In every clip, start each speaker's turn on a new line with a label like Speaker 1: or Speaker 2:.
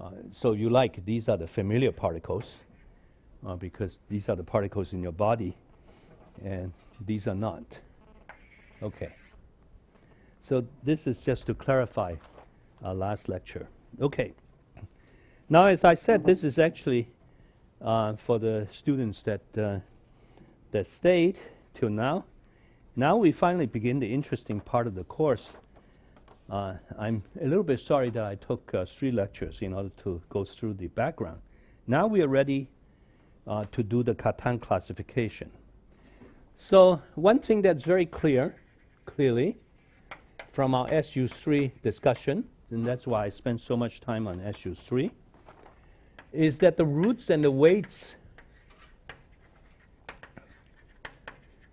Speaker 1: Uh, so you like, these are the familiar particles, uh, because these are the particles in your body, and these are not. Okay. So this is just to clarify our last lecture. Okay. Now, as I said, this is actually uh, for the students that uh, that stayed till now. Now we finally begin the interesting part of the course. Uh, I'm a little bit sorry that I took uh, three lectures in order to go through the background. Now we are ready uh, to do the Cartan classification. So one thing that's very clear, clearly, from our SU3 discussion, and that's why I spent so much time on SU3, is that the roots and the weights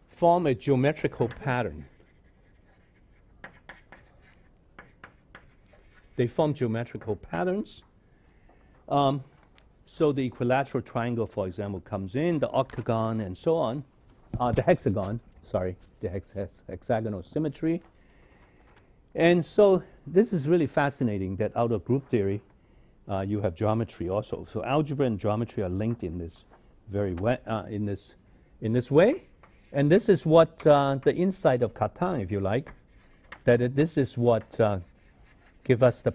Speaker 1: form a geometrical pattern. They form geometrical patterns. Um, so the equilateral triangle, for example, comes in, the octagon and so on, uh, the hexagon, sorry, the hex hexagonal symmetry. And so this is really fascinating that out of group theory, uh, you have geometry also. So algebra and geometry are linked in this very way, uh, in this in this way. And this is what uh, the insight of Cartan, if you like, that it, this is what uh, give us the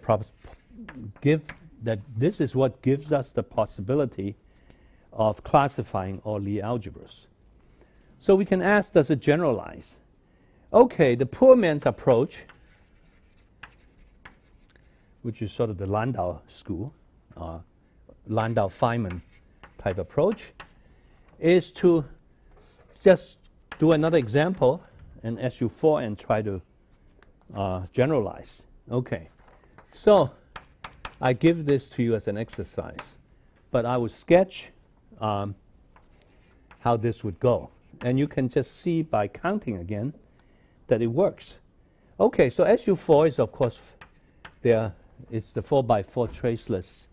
Speaker 1: give that this is what gives us the possibility of classifying all Lie algebras. So we can ask, does it generalize? Okay, the poor man's approach which is sort of the Landau school, uh, Landau Feynman type approach, is to just do another example in SU4 and try to uh, generalize. Okay, so I give this to you as an exercise, but I will sketch um, how this would go. And you can just see by counting again that it works. Okay, so SU4 is of course there it's the 4 by 4 traceless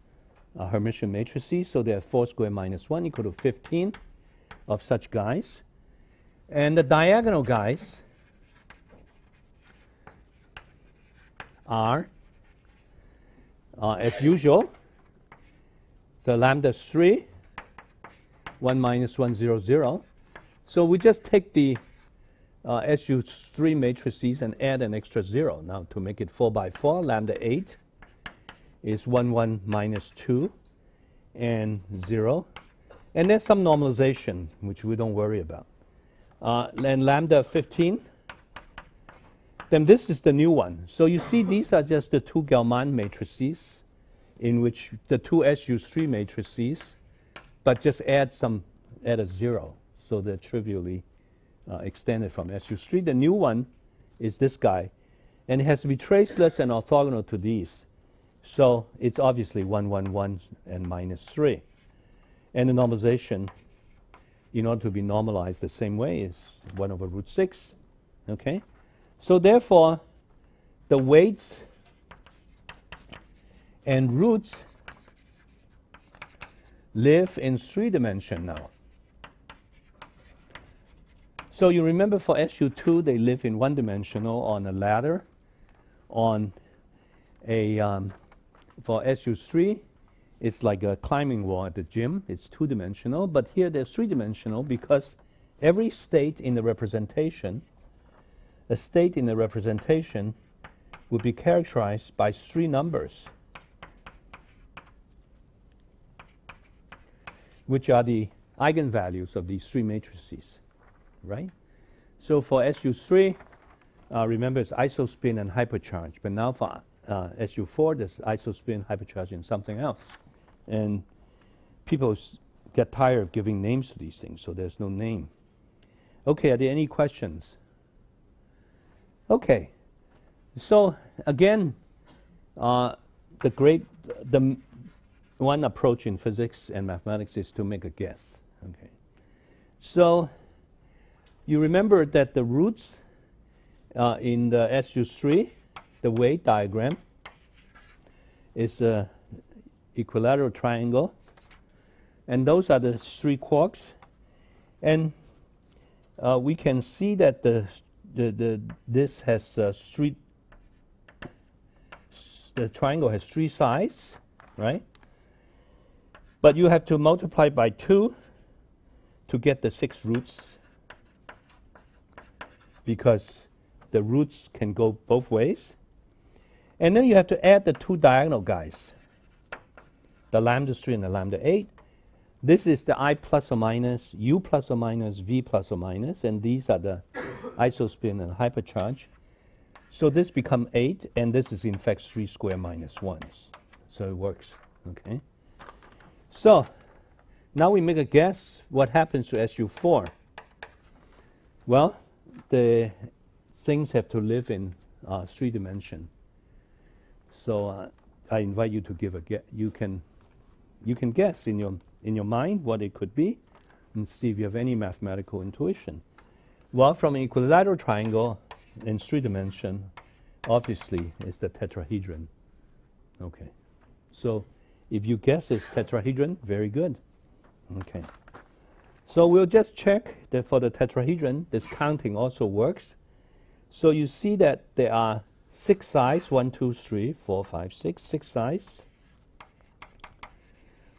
Speaker 1: uh, Hermitian matrices. So there are 4 squared minus 1 equal to 15 of such guys. And the diagonal guys are, uh, as usual, the lambda 3, 1 minus 1, 0, 0. So we just take the uh, SU3 matrices and add an extra 0 now to make it 4 by 4, lambda 8 is 1, 1 minus 2 and 0. And there's some normalization, which we don't worry about. Uh, and lambda 15. Then this is the new one. So you see these are just the two Gell-Mann matrices in which the two SU3 matrices, but just add some, add a 0. So they're trivially uh, extended from SU3. The new one is this guy. And it has to be traceless and orthogonal to these. So it's obviously 1, 1, 1 and minus 3. And the normalization, in order to be normalized the same way, is 1 over root 6. Okay? So therefore, the weights and roots live in three dimension now. So you remember for SU2, they live in one dimensional on a ladder, on a um, for SU3, it's like a climbing wall at the gym. It's two-dimensional, but here they're three-dimensional because every state in the representation, a state in the representation would be characterized by three numbers, which are the eigenvalues of these three matrices, right? So for SU3, uh, remember it's isospin and hypercharge, but now for uh, SU4, there's isospin hypercharge, and something else. And people get tired of giving names to these things, so there's no name. Okay, are there any questions? Okay, so again, uh, the great, the one approach in physics and mathematics is to make a guess. Okay, so you remember that the roots uh, in the SU3 the weight diagram is a equilateral triangle. And those are the three quarks. And uh, we can see that the, the, the this has uh, three, the triangle has three sides. right? But you have to multiply by 2 to get the six roots because the roots can go both ways. And then you have to add the two diagonal guys, the lambda 3 and the lambda 8. This is the i plus or minus, u plus or minus, v plus or minus, and these are the isospin and hypercharge. So this become 8, and this is in fact 3 square minus 1. So it works, okay? So now we make a guess what happens to SU4. Well, the things have to live in uh, three dimension. So uh, I invite you to give a guess. You can, you can guess in your in your mind what it could be, and see if you have any mathematical intuition. Well, from an equilateral triangle in three dimension, obviously it's the tetrahedron. Okay, so if you guess it's tetrahedron, very good. Okay. So we'll just check that for the tetrahedron, this counting also works. So you see that there are six sides, one, two, three, four, five, six, six sides.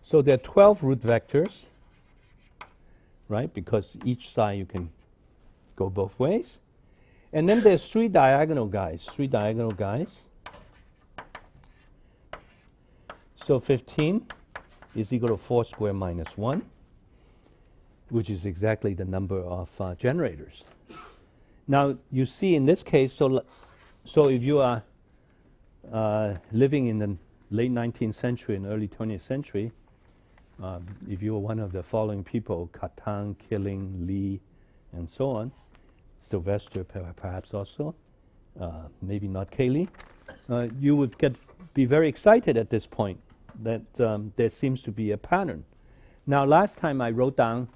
Speaker 1: So there are 12 root vectors, right? Because each side you can go both ways. And then there's three diagonal guys, three diagonal guys. So 15 is equal to 4 squared minus 1, which is exactly the number of uh, generators. Now, you see in this case, so, so if you are uh, living in the late 19th century and early 20th century, uh, if you were one of the following people, Cartan, Killing, Lie, and so on, Sylvester perhaps also, uh, maybe not Cayley, uh, you would get be very excited at this point that um, there seems to be a pattern. Now, last time I wrote down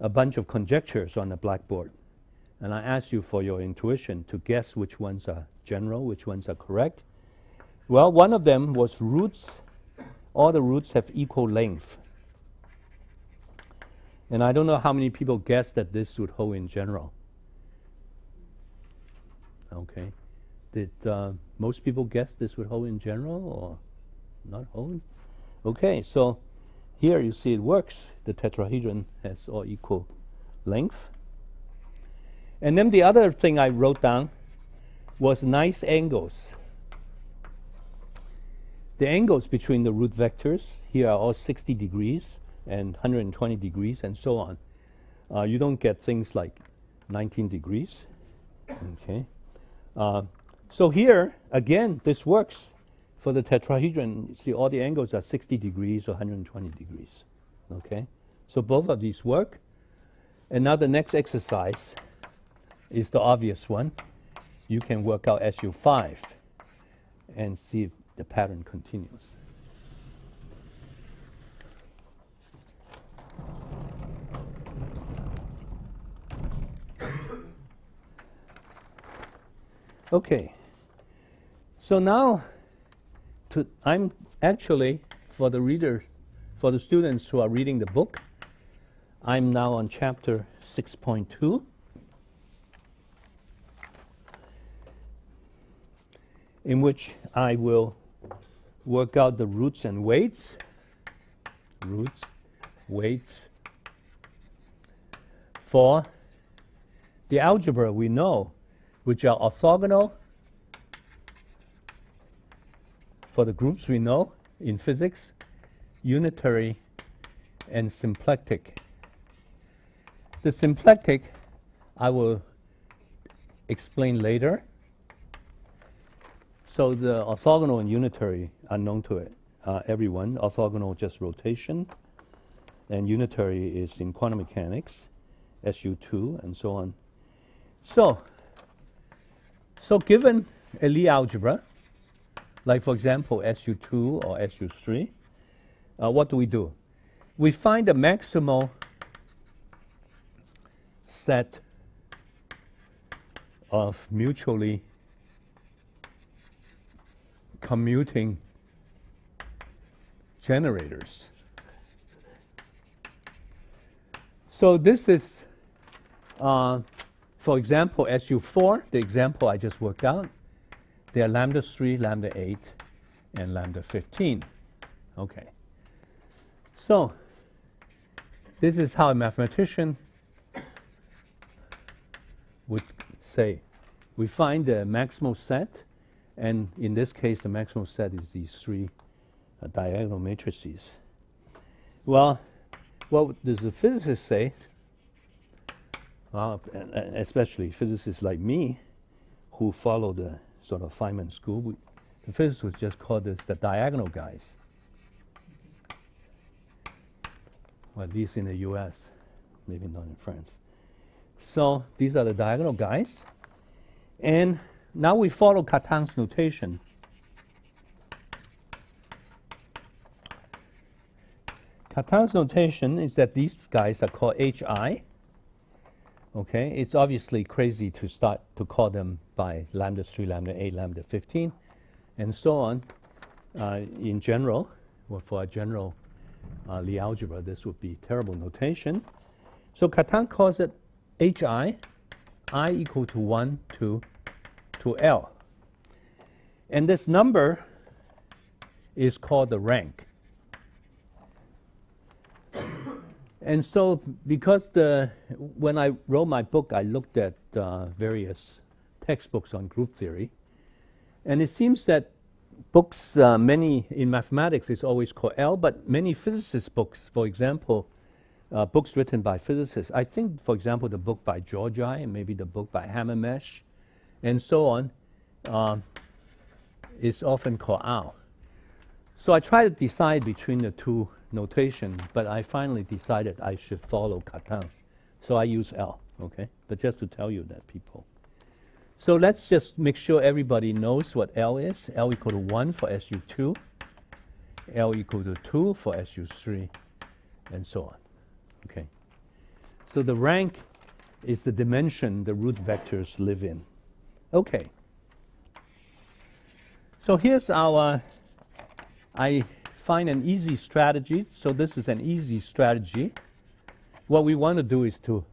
Speaker 1: a bunch of conjectures on the blackboard, and I asked you for your intuition to guess which ones are general, which ones are correct. Well, one of them was roots. All the roots have equal length. And I don't know how many people guessed that this would hold in general. Okay. Did uh, most people guess this would hold in general or? not hold. Okay, so here you see it works. The tetrahedron has all equal length. And then the other thing I wrote down was nice angles. The angles between the root vectors here are all 60 degrees and 120 degrees and so on. Uh, you don't get things like 19 degrees. Okay. Uh, so here, again, this works for the tetrahedron, see all the angles are 60 degrees or 120 degrees. Okay? So both of these work. And now the next exercise is the obvious one. You can work out SU5 and see if the pattern continues. Okay, so now to, I'm actually, for the reader, for the students who are reading the book, I'm now on chapter 6.2. in which I will work out the roots and weights, roots, weights, for the algebra we know, which are orthogonal for the groups we know in physics, unitary and symplectic. The symplectic I will explain later. So the orthogonal and unitary are known to it, uh, everyone. Orthogonal just rotation, and unitary is in quantum mechanics, SU2, and so on. So, so given a Lie algebra, like for example, SU2 or SU3, uh, what do we do? We find the maximal set of mutually commuting generators. So this is, uh, for example, SU4, the example I just worked out. They are lambda 3, lambda 8, and lambda 15. Okay. So, this is how a mathematician would say. We find the maximal set, and in this case, the maximal set is these three uh, diagonal matrices. Well, what does the physicist say? Well, especially physicists like me, who follow the sort of Feynman school, we, the physicists just call this the diagonal guys. Well, at least in the US, maybe not in France. So these are the diagonal guys. And now we follow Cartan's notation. Cartan's notation is that these guys are called HI. Okay, it's obviously crazy to start to call them by lambda 3, lambda 8, lambda 15, and so on. Uh, in general, well, for a general uh, Lie algebra, this would be terrible notation. So Cartan calls it HI, I equal to 1 to, to L. And this number is called the rank. And so, because the when I wrote my book, I looked at uh, various textbooks on group theory, and it seems that books, uh, many in mathematics, is always called L, but many physicist books, for example, uh, books written by physicists. I think, for example, the book by Georgi and maybe the book by Hamermesh, and so on, uh, is often called L. So I try to decide between the two notation, but I finally decided I should follow Cartan. So I use L, okay? But just to tell you that, people. So let's just make sure everybody knows what L is. L equal to 1 for SU2, L equal to 2 for SU3, and so on, okay? So the rank is the dimension the root vectors live in. Okay. So here's our, I find an easy strategy. So this is an easy strategy. What we want to do is to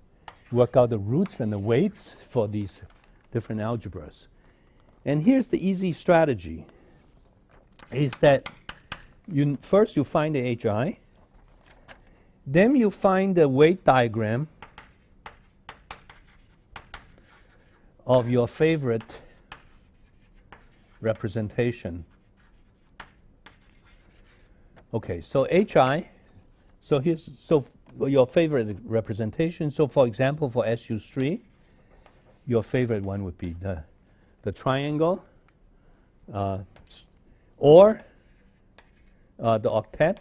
Speaker 1: work out the roots and the weights for these different algebras. And here's the easy strategy is that you first you find the HI, then you find the weight diagram of your favorite representation Okay, so HI, so here's so your favorite representation. So for example, for SU3, your favorite one would be the, the triangle uh, or uh, the octet.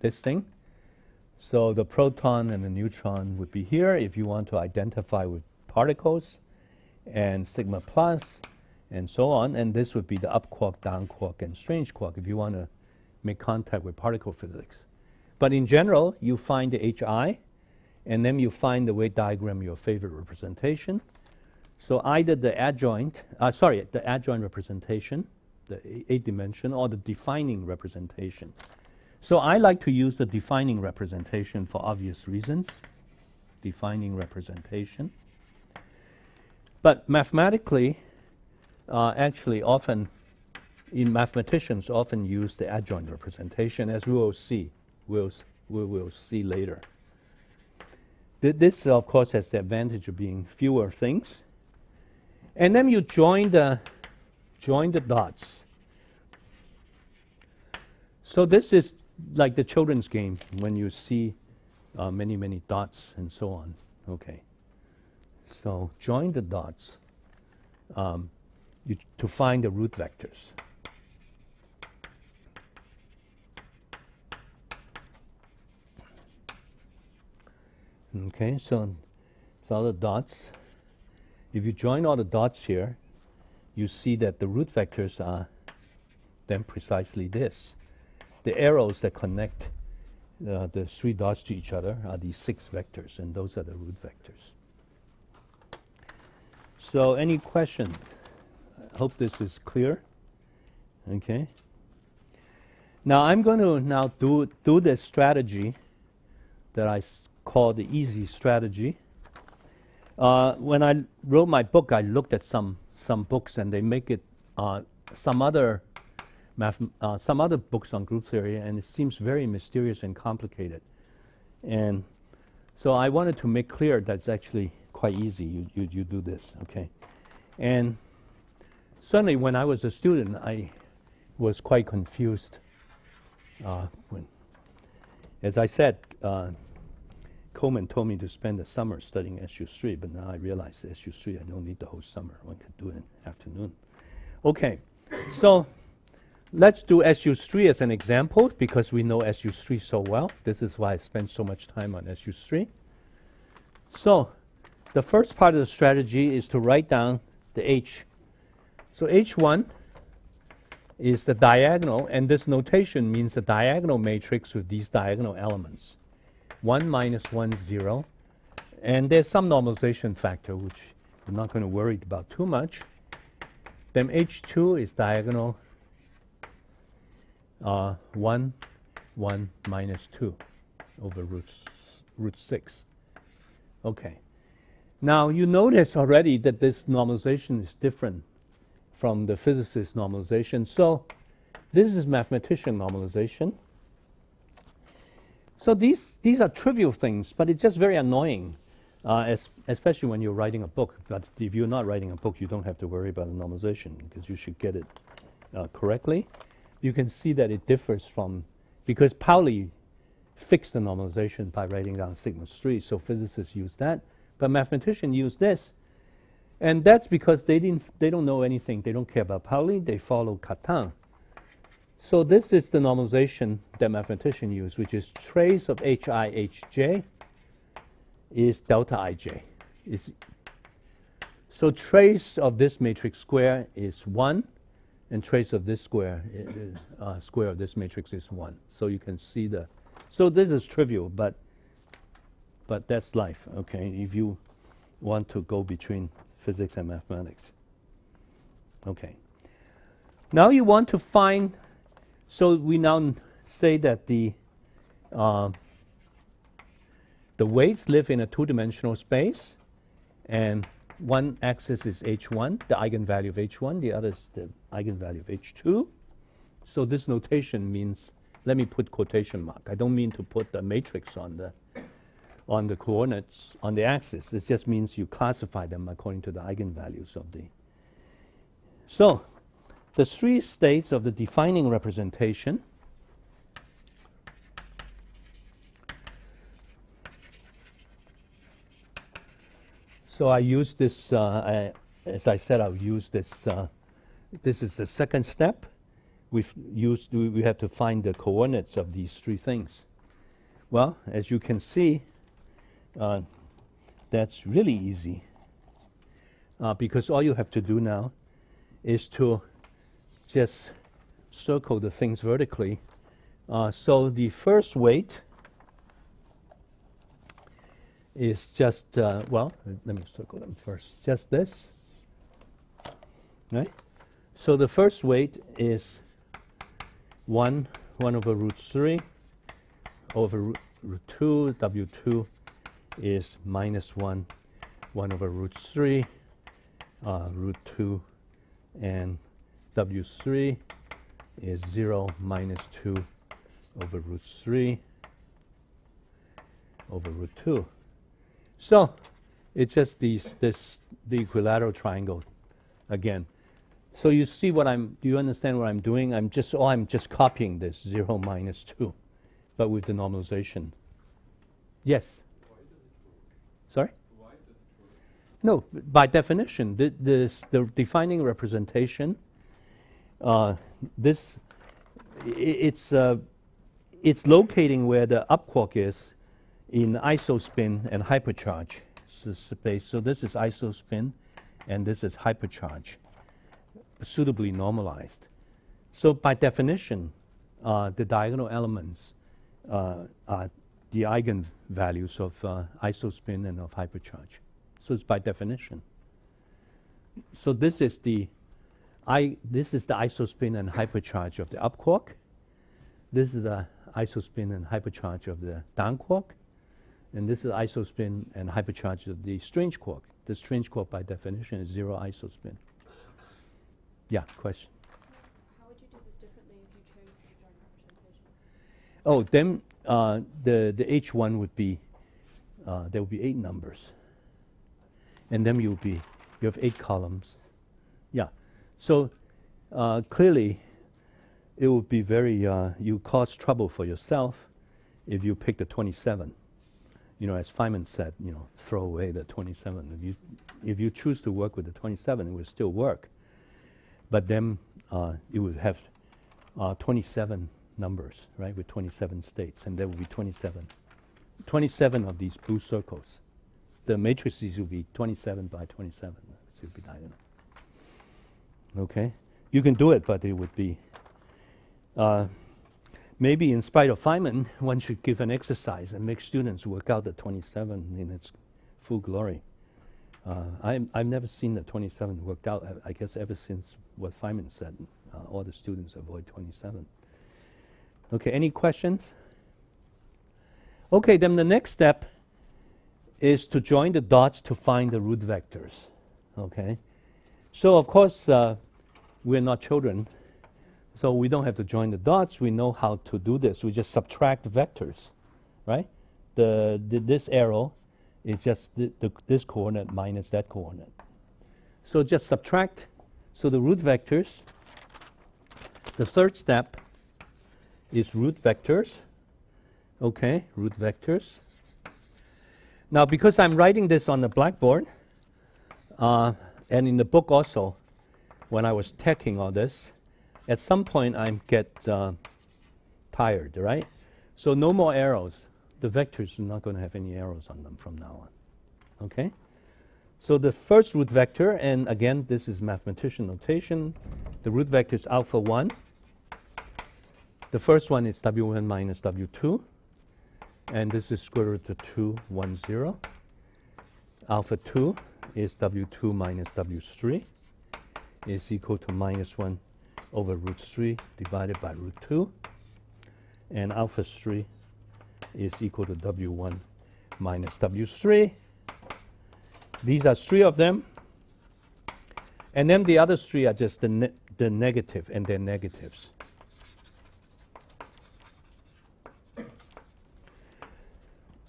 Speaker 1: This thing. So the proton and the neutron would be here if you want to identify with particles and sigma plus and so on. And this would be the up quark, down quark, and strange quark if you want to make contact with particle physics. But in general, you find the HI, and then you find the weight diagram your favorite representation. So either the adjoint, uh, sorry, the adjoint representation, the eight dimension, or the defining representation. So I like to use the defining representation for obvious reasons. Defining representation. But mathematically, uh, actually, often in mathematicians often use the adjoint representation, as we will see. We'll, we will see later. Th this, of course, has the advantage of being fewer things. And then you join the join the dots. So this is like the children's game when you see uh, many, many dots and so on. Okay. So join the dots um, you, to find the root vectors. Okay, so, so all the dots. If you join all the dots here, you see that the root vectors are then precisely this. The arrows that connect uh, the three dots to each other are these six vectors, and those are the root vectors. So any questions? I hope this is clear. Okay. Now I'm going to now do, do this strategy that I call the easy strategy. Uh, when I wrote my book, I looked at some some books, and they make it uh, some other math, uh, some other books on group theory, and it seems very mysterious and complicated. And so I wanted to make clear that it's actually quite easy. You you, you do this, okay? And suddenly, when I was a student, I was quite confused. Uh, when, as I said. Uh, Coleman told me to spend the summer studying SU3, but now I realize SU3, I don't need the whole summer. One could do it in afternoon. Okay, so let's do SU3 as an example because we know SU3 so well. This is why I spend so much time on SU3. So the first part of the strategy is to write down the H. So H1 is the diagonal, and this notation means the diagonal matrix with these diagonal elements. 1 minus 1, 0. And there's some normalization factor, which I'm not going to worry about too much. Then H2 is diagonal uh, 1, 1 minus 2 over root, root 6. Okay. Now you notice already that this normalization is different from the physicist normalization. So this is mathematician normalization. So these, these are trivial things, but it's just very annoying, uh, as, especially when you're writing a book. But if you're not writing a book, you don't have to worry about the normalization because you should get it uh, correctly. You can see that it differs from, because Pauli fixed the normalization by writing down sigma 3, so physicists use that. But mathematicians use this. And that's because they, didn't, they don't know anything. They don't care about Pauli. They follow Cartan. So this is the normalization that mathematicians use, which is trace of HIHJ is delta ij. So trace of this matrix square is 1, and trace of this square, uh, square of this matrix is 1. So you can see the, so this is trivial, but, but that's life, okay, if you want to go between physics and mathematics. Okay. Now you want to find so we now say that the uh, the weights live in a two-dimensional space, and one axis is h1, the eigenvalue of h1, the other is the eigenvalue of h2. So this notation means, let me put quotation mark. I don't mean to put the matrix on the on the coordinates on the axis. It just means you classify them according to the eigenvalues of the. So the three states of the defining representation So I use this, uh, I, as I said, I'll use this. Uh, this is the second step. We've used, we have to find the coordinates of these three things. Well, as you can see, uh, that's really easy uh, because all you have to do now is to just circle the things vertically. Uh, so the first weight is just, uh, well, let me circle them first. Just this, right? So the first weight is 1, 1 over root 3 over root, root 2. W2 is minus 1, 1 over root 3, uh, root 2, and W3 is 0 minus 2 over root 3 over root 2. So it's just these, this, the equilateral triangle again. So you see what I'm, do you understand what I'm doing? I'm just, oh, I'm just copying this 0 minus 2, but with the normalization. Yes? Sorry? No, by definition, the, this, the defining representation uh, this it's uh, it's locating where the up quark is in isospin and hypercharge space. So this is isospin, and this is hypercharge, suitably normalized. So by definition, uh, the diagonal elements uh, are the eigenvalues of uh, isospin and of hypercharge. So it's by definition. So this is the I, this is the isospin and hypercharge of the up quark. This is the isospin and hypercharge of the down quark. And this is isospin and hypercharge of the strange quark. The strange quark, by definition, is zero isospin. Yeah, question.
Speaker 2: How would you do this differently if you chose the?
Speaker 1: Oh, then uh, the the H1 would be uh, there would be eight numbers, and then you'll be you have eight columns. Yeah, so uh, clearly it would be very uh, you cause trouble for yourself if you pick the 27. You know, as Feynman said, you know, throw away the 27. If you if you choose to work with the 27, it will still work, but then uh, it would have uh, 27 numbers, right, with 27 states, and there will be 27. 27 of these blue circles. The matrices will be 27 by 27. So it will be diagonal. Okay? You can do it, but it would be. Uh, maybe in spite of Feynman, one should give an exercise and make students work out the 27 in its full glory. Uh, I'm, I've never seen the 27 worked out, I, I guess, ever since what Feynman said. Uh, all the students avoid 27. Okay, any questions? Okay, then the next step is to join the dots to find the root vectors. Okay, so of course uh, we're not children, so we don't have to join the dots. We know how to do this. We just subtract vectors, right? The, the this arrow is just the, the, this coordinate minus that coordinate. So just subtract. So the root vectors. The third step is root vectors. Okay, root vectors. Now, because I'm writing this on the blackboard, uh, and in the book also, when I was taking all this, at some point I get uh, tired, right? So no more arrows. The vectors are not going to have any arrows on them from now on. Okay? So the first root vector, and again, this is mathematician notation. The root vector is alpha 1. The first one is W1 minus W2. And this is square root of 2, 1, 0. Alpha 2 is W2 minus W3 is equal to minus 1 over root 3 divided by root 2. And alpha 3 is equal to W1 minus W3. These are three of them. And then the other three are just the, ne the negative and their negatives.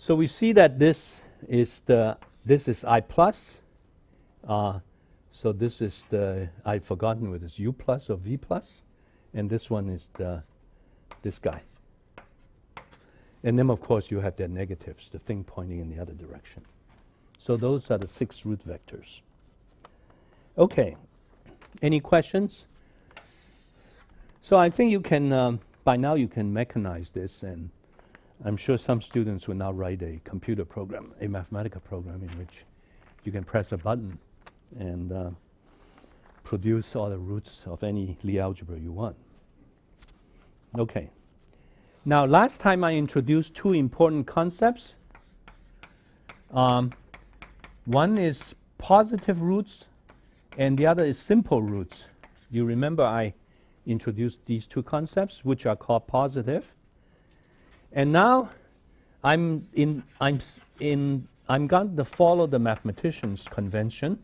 Speaker 1: So we see that this is the this is I plus. Uh, so this is the I've forgotten whether it's U plus or V plus, and this one is the this guy. And then of course you have their negatives, the thing pointing in the other direction. So those are the six root vectors. Okay, any questions? So I think you can um, by now you can mechanize this and I'm sure some students will now write a computer program, a mathematical program in which you can press a button and uh, produce all the roots of any Lie algebra you want. Okay. Now, last time I introduced two important concepts. Um, one is positive roots, and the other is simple roots. You remember I introduced these two concepts, which are called positive and now I'm in I'm in I'm going to follow the mathematician's convention.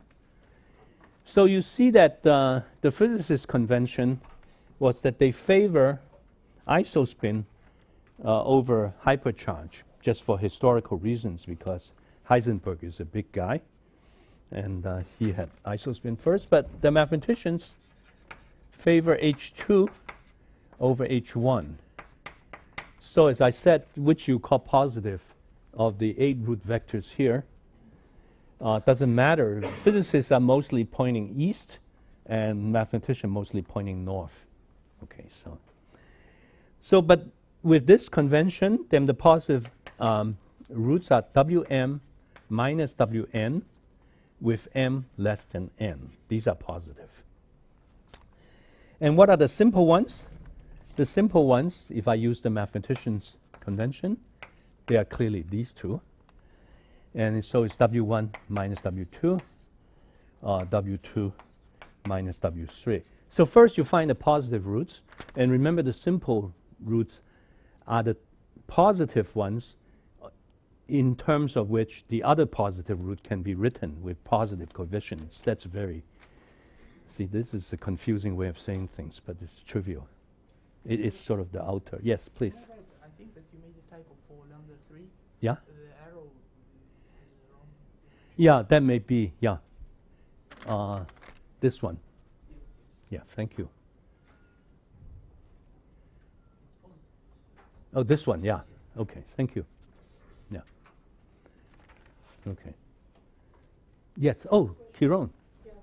Speaker 1: So you see that uh, the physicist's convention was that they favor isospin uh, over hypercharge just for historical reasons because Heisenberg is a big guy and uh, he had isospin first, but the mathematicians favor H2 over H1. So as I said, which you call positive of the eight root vectors here, uh, doesn't matter. Physicists are mostly pointing east, and mathematicians mostly pointing north. Okay, so so but with this convention, then the positive um, roots are Wm minus Wn with m less than n. These are positive. And what are the simple ones? The simple ones, if I use the mathematician's convention, they are clearly these two. And so it's W1 minus W2, uh, W2 minus W3. So first you find the positive roots, and remember the simple roots are the positive ones in terms of which the other positive root can be written with positive coefficients. That's very, see, this is a confusing way of saying things, but it's trivial. It, it's sort of the outer. Yes, please.
Speaker 3: I think that you made a typo for lambda 3.
Speaker 1: Yeah?
Speaker 3: The arrow is wrong.
Speaker 1: Yeah, that may be, yeah. Uh, this one.
Speaker 3: Yes,
Speaker 1: Yeah, thank you. Oh, this one, yeah. Okay, thank you. Yeah. Okay. Yes, oh, Kiron.
Speaker 4: Yeah.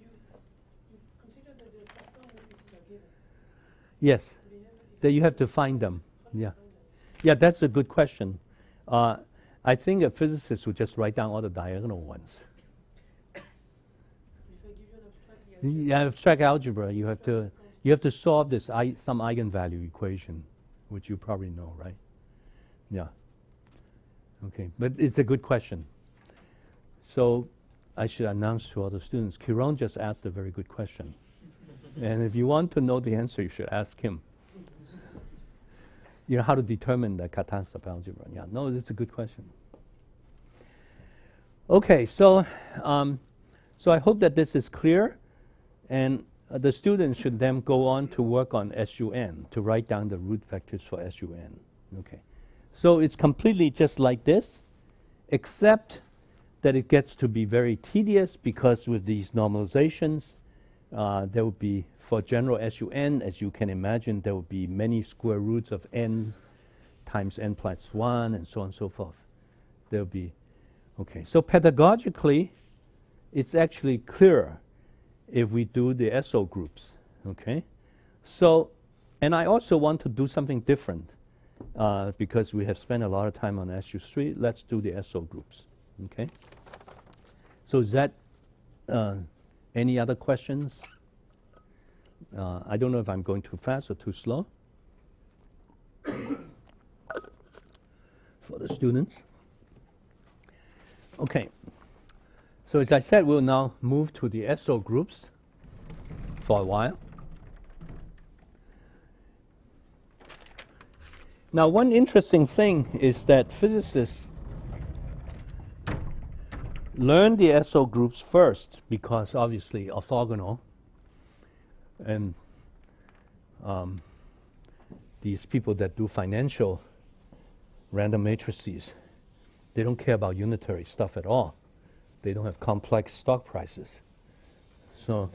Speaker 4: You, you consider that the factor matrices are given.
Speaker 1: Yes, that you have to find them. Yeah. Yeah, that's a good question. Uh, I think a physicist would just write down all the diagonal ones. Yeah, abstract algebra, you have to you have to solve this I, some eigenvalue equation, which you probably know, right? Yeah. Okay, but it's a good question. So I should announce to all the students, Kiron just asked a very good question. And if you want to know the answer, you should ask him. You know how to determine the Cartan subalgebra. Yeah, no, it's a good question. Okay, so um, so I hope that this is clear, and uh, the students should then go on to work on SUN to write down the root vectors for SUN. Okay, so it's completely just like this, except that it gets to be very tedious because with these normalizations, uh, there will be for general SUN, as you can imagine, there will be many square roots of n times n plus one, and so on and so forth. There will be Okay, so pedagogically, it's actually clearer if we do the SO groups. Okay, so and I also want to do something different uh, because we have spent a lot of time on SU3. Let's do the SO groups. Okay, so that uh, any other questions? Uh, I don't know if I'm going too fast or too slow for the students. Okay. So as I said, we'll now move to the SO groups for a while. Now, one interesting thing is that physicists learn the SO groups first because obviously orthogonal and um, these people that do financial random matrices they don't care about unitary stuff at all. They don't have complex stock prices. So,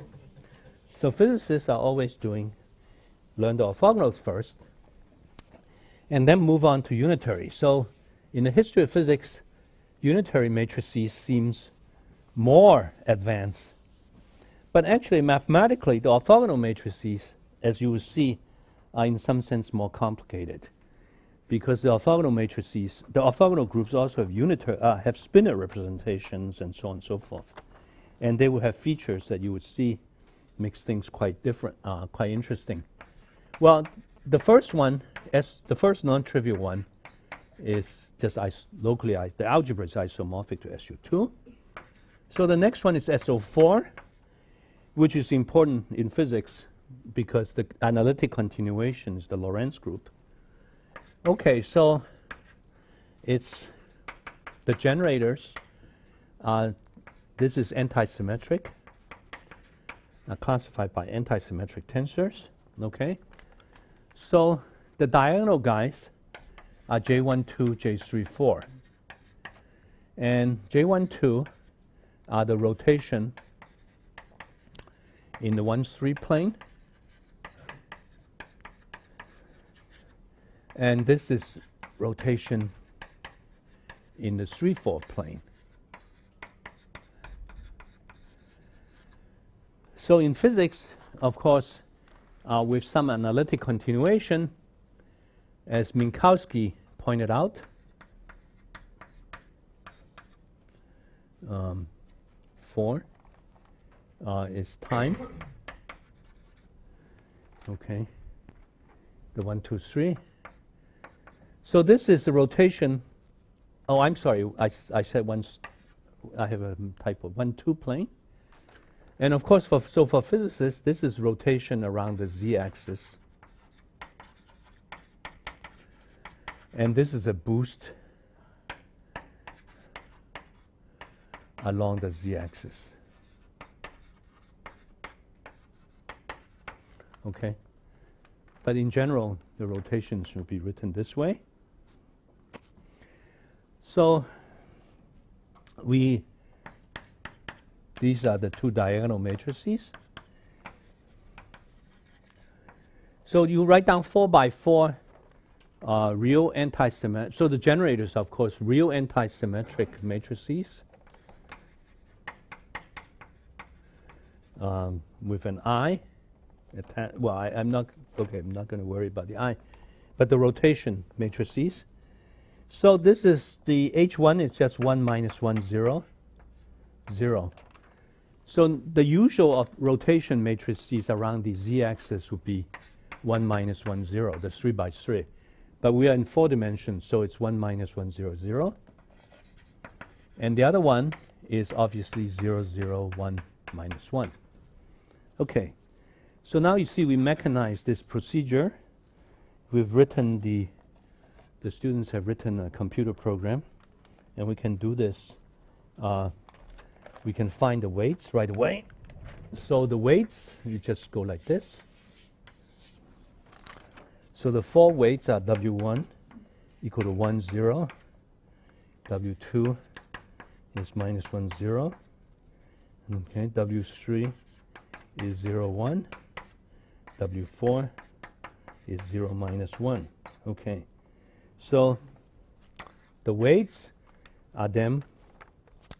Speaker 1: so physicists are always doing learn the orthogonals first, and then move on to unitary. So, in the history of physics, unitary matrices seems more advanced. But actually, mathematically, the orthogonal matrices, as you will see, are in some sense more complicated because the orthogonal matrices, the orthogonal groups also have unitary, uh, have spinor representations and so on and so forth, and they will have features that you would see makes things quite different, uh, quite interesting. Well, the first one, as the first non-trivial one, is just locally the algebra is isomorphic to SU2. So the next one is SO4, which is important in physics because the analytic continuation is the Lorentz group. Okay, so it's the generators. Uh, this is antisymmetric, uh, classified by antisymmetric tensors. Okay, so the diagonal guys are J12, J34, and J12 are the rotation in the 1 3 plane. And this is rotation in the 3 4 plane. So in physics, of course, uh, with some analytic continuation, as Minkowski pointed out, um, 4 uh, is time. Okay. The one, two, three. So this is the rotation. Oh, I'm sorry. I, I said one. I have a typo. One, two plane. And of course, for so for physicists, this is rotation around the z-axis. And this is a boost along the z-axis. Okay? But in general, the rotation should be written this way. So we these are the two diagonal matrices. So you write down four by four uh, real anti-symmetric. So the generators, of course, real anti-symmetric matrices um, with an I. well, I, I'm not okay. I'm not going to worry about the I, but the rotation matrices. So this is the H1 It's just 1 minus 1, 0, 0. So the usual of rotation matrices around the z-axis would be 1 minus 1, 0, the 3 by 3. But we are in 4 dimensions, so it's 1 minus 1, 0, 0. And the other one is obviously 0, 0, 1, minus 1. Okay, so now you see we mechanize this procedure. We've written the the students have written a computer program, and we can do this. Uh, we can find the weights right away. So the weights, you just go like this. So the four weights are W1 equal to 1, 0. W2 is minus 1, 0. Okay, W3 is 0, 1. W4 is 0, minus 1. Okay. So the weights are them,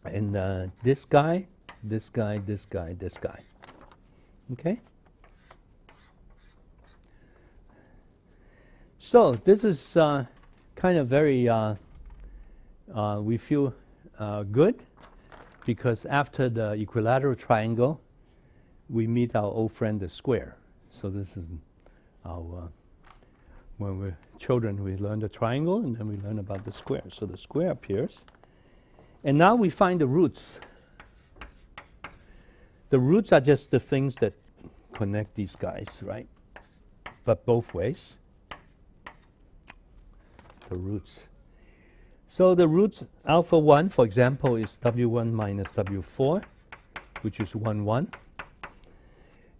Speaker 1: and uh, this guy, this guy, this guy, this guy. Okay? So this is uh, kind of very, uh, uh, we feel uh, good because after the equilateral triangle, we meet our old friend the square. So this is our uh, when we're children, we learn the triangle and then we learn about the square. So the square appears. And now we find the roots. The roots are just the things that connect these guys, right? But both ways. The roots. So the roots alpha 1, for example, is W1 minus W4, which is 1, 1.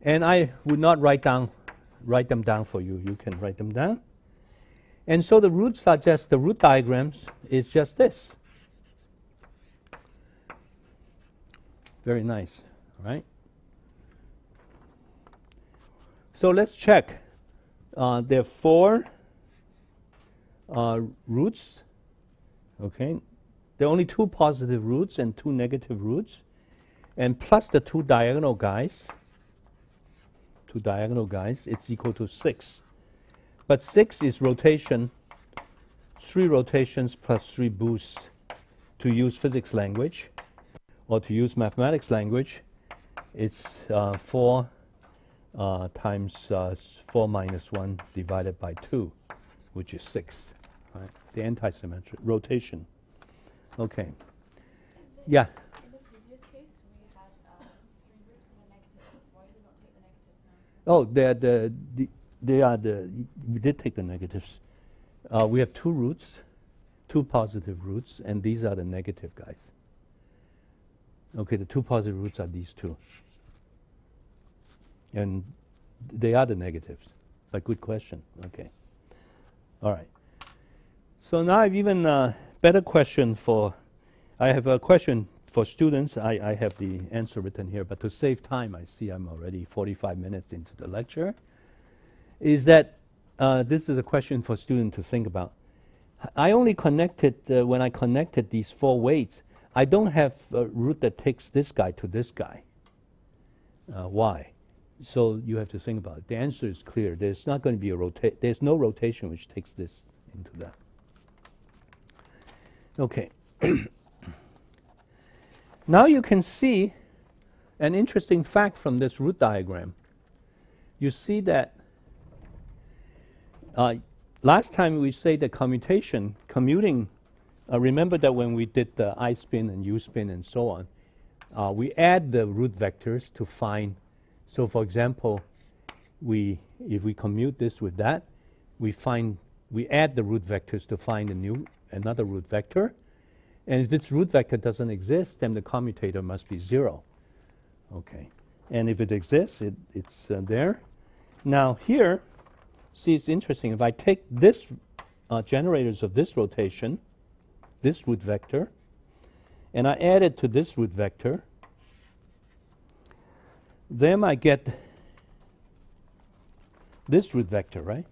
Speaker 1: And I would not write down write them down for you. You can write them down. And so the roots are just, the root diagrams is just this. Very nice, right? So let's check. Uh, there are four uh, roots, okay? There are only two positive roots and two negative roots, and plus the two diagonal guys, two diagonal guys, it's equal to 6. But 6 is rotation, 3 rotations plus 3 boosts to use physics language, or to use mathematics language, it's uh, 4 uh, times uh, 4 minus 1 divided by 2, which is 6. Right? The antisymmetric rotation. Okay. Yeah.
Speaker 2: In the previous case, we had three groups and a negatives. Why did we not take the negatives now?
Speaker 1: Oh, they're the, the they are the we did take the negatives. Uh, we have two roots, two positive roots, and these are the negative guys. Okay, the two positive roots are these two. And they are the negatives. But good question. Okay. All right. So now I've even uh, better question for, I have a question for students. I, I have the answer written here, but to save time, I see I'm already 45 minutes into the lecture. Is that uh, this is a question for students to think about. I only connected, uh, when I connected these four weights, I don't have a root that takes this guy to this guy. Uh, why? So you have to think about it. The answer is clear. There's not going to be a rotate. There's no rotation which takes this into that. Okay. now you can see an interesting fact from this root diagram. You see that uh, last time we say the commutation, commuting, uh, remember that when we did the I spin and U spin and so on, uh, we add the root vectors to find. So for example, we if we commute this with that, we find we add the root vectors to find a new another root vector. And if this root vector doesn't exist, then the commutator must be zero. Okay. And if it exists, it, it's uh, there. Now here, see, it's interesting. If I take this uh, generators of this rotation, this root vector, and I add it to this root vector, then I get this root vector, right?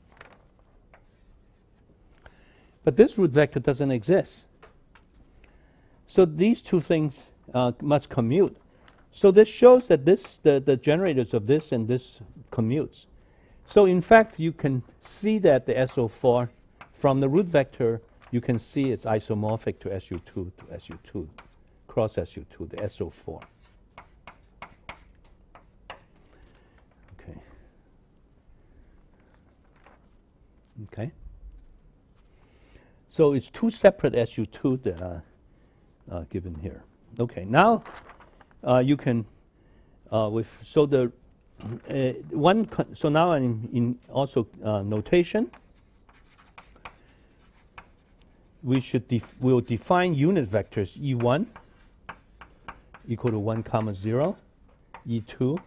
Speaker 1: But this root vector doesn't exist. So these two things uh, must commute. So this shows that this the, the generators of this and this commutes. So in fact, you can see that the SO4 from the root vector, you can see it's isomorphic to SU2 to SU2, cross SU2, the SO4. Okay. Okay. So it's two separate SU2 that are uh, given here. Okay, now uh, you can, uh, with, so the uh, one, so now in, in also uh, notation, we should, def we'll define unit vectors E1 equal to 1 comma 0, E2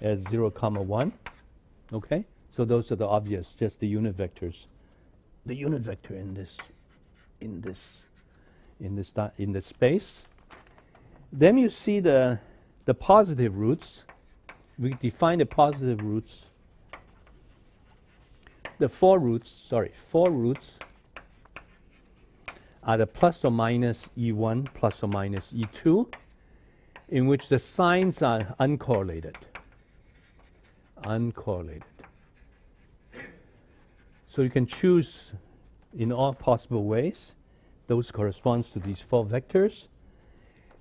Speaker 1: as 0 comma 1, okay? So those are the obvious, just the unit vectors the unit vector in this in this in this in this space. Then you see the the positive roots. We define the positive roots. The four roots, sorry, four roots are the plus or minus E1 plus or minus E2, in which the signs are uncorrelated. Uncorrelated. So you can choose in all possible ways. Those corresponds to these four vectors.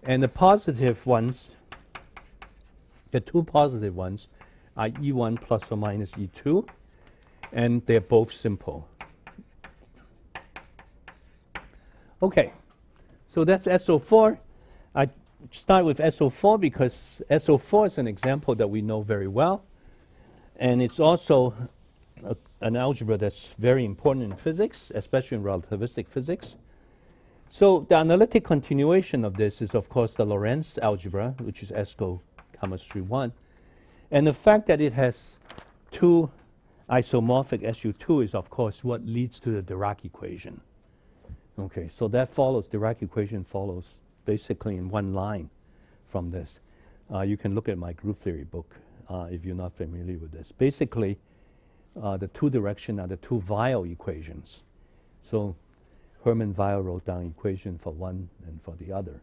Speaker 1: And the positive ones, the two positive ones, are E1 plus or minus E2, and they're both simple. Okay, so that's SO4. I start with SO4 because SO4 is an example that we know very well. And it's also an algebra that's very important in physics, especially in relativistic physics. So the analytic continuation of this is, of course, the Lorentz algebra, which is SO3 comma 1. And the fact that it has two isomorphic SU2 is, of course, what leads to the Dirac equation. Okay, so that follows, Dirac equation follows basically in one line from this. Uh, you can look at my group theory book uh, if you're not familiar with this. Basically, uh, the two direction are the two Weyl equations. So Hermann Weyl wrote down equation for one and for the other.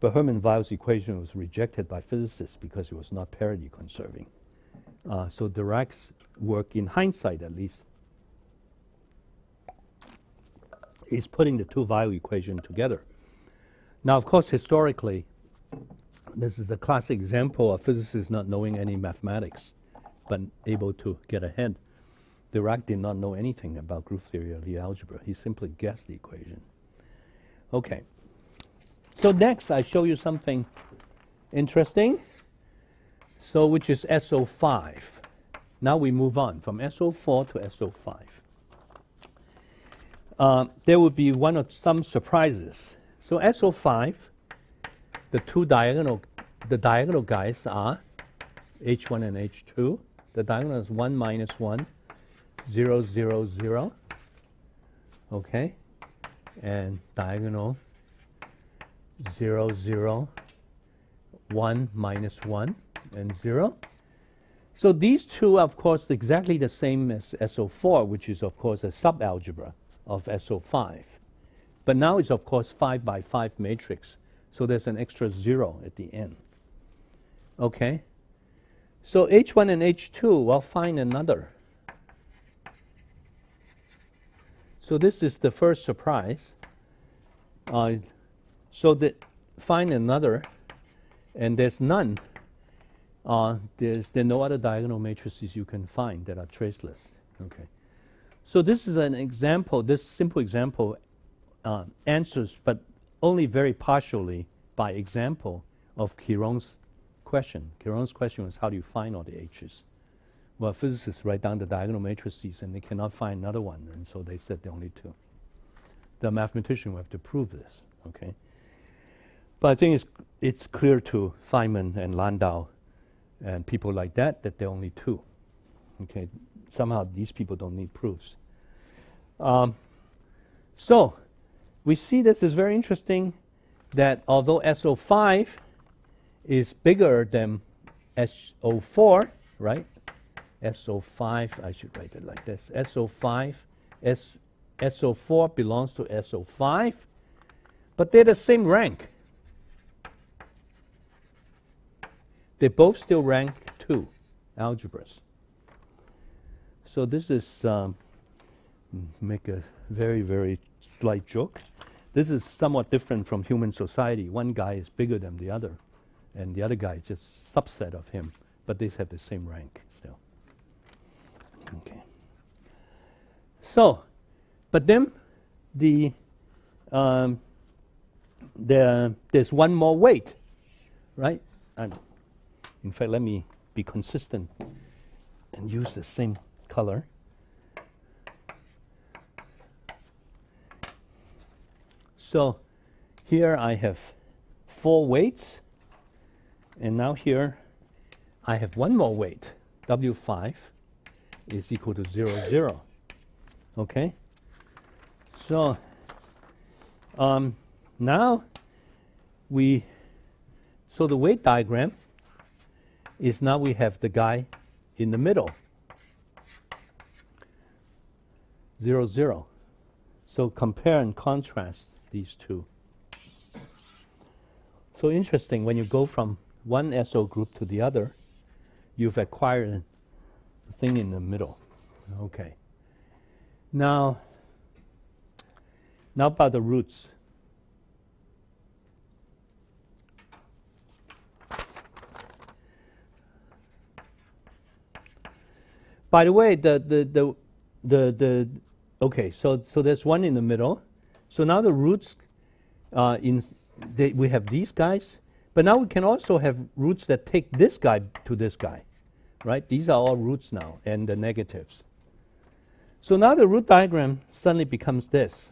Speaker 1: But Hermann Weyl's equation was rejected by physicists because it was not parity conserving. Uh, so Dirac's work, in hindsight at least, is putting the two Weyl equation together. Now, of course, historically, this is a classic example of physicists not knowing any mathematics, but able to get ahead. Dirac did not know anything about group theory or Lie algebra. He simply guessed the equation. Okay. So next, I show you something interesting. So which is SO5. Now we move on from SO4 to SO5. Uh, there will be one or some surprises. So SO5, the two diagonal, the diagonal guys are H1 and H2. The diagonal is 1 minus 1 0, 0, 0. Okay? And diagonal 0, 0, 1, minus 1, and 0. So these two are, of course, exactly the same as SO4, which is, of course, a subalgebra of SO5. But now it's, of course, 5 by 5 matrix. So there's an extra 0 at the end. Okay? So H1 and H2, well, find another So this is the first surprise. Uh, so that find another, and there's none. Uh, there's there are no other diagonal matrices you can find that are traceless. Okay. So this is an example. This simple example uh, answers, but only very partially by example of Quiron's question. Quiron's question was how do you find all the h's? Well, physicists write down the diagonal matrices and they cannot find another one, and so they said are only two. The mathematician will have to prove this, okay? But I think it's, it's clear to Feynman and Landau and people like that that there are only two. Okay, somehow these people don't need proofs. Um, so we see this is very interesting that although SO5 is bigger than SO4, right? SO5, I should write it like this. SO5, S, SO4 belongs to SO5, but they're the same rank. They both still rank 2 algebras. So this is, um, make a very, very slight joke. This is somewhat different from human society. One guy is bigger than the other, and the other guy is just subset of him, but they have the same rank. Okay. So, but then the, um, the there's one more weight, right? And in fact, let me be consistent and use the same color. So here I have four weights, and now here I have one more weight. W5 is equal to 0, 0. Okay? So um, now we, so the weight diagram is now we have the guy in the middle. 0, 0. So compare and contrast these two. So interesting, when you go from one SO group to the other, you've acquired thing in the middle. Okay. Now, now about the roots. By the way, the the the the, the okay, so so there's one in the middle. So now the roots uh, in they, we have these guys, but now we can also have roots that take this guy to this guy, right? These are all roots now and the negatives. So now the root diagram suddenly becomes this.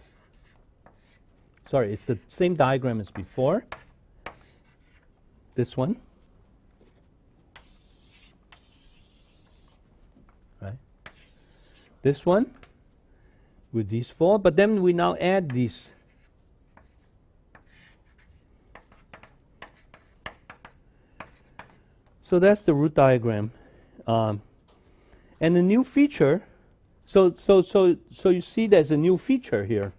Speaker 1: Sorry, it's the same diagram as before. This one. Right? This one with these four, but then we now add these. So that's the root diagram. Um, and the new feature, so, so, so, so you see there's a new feature here.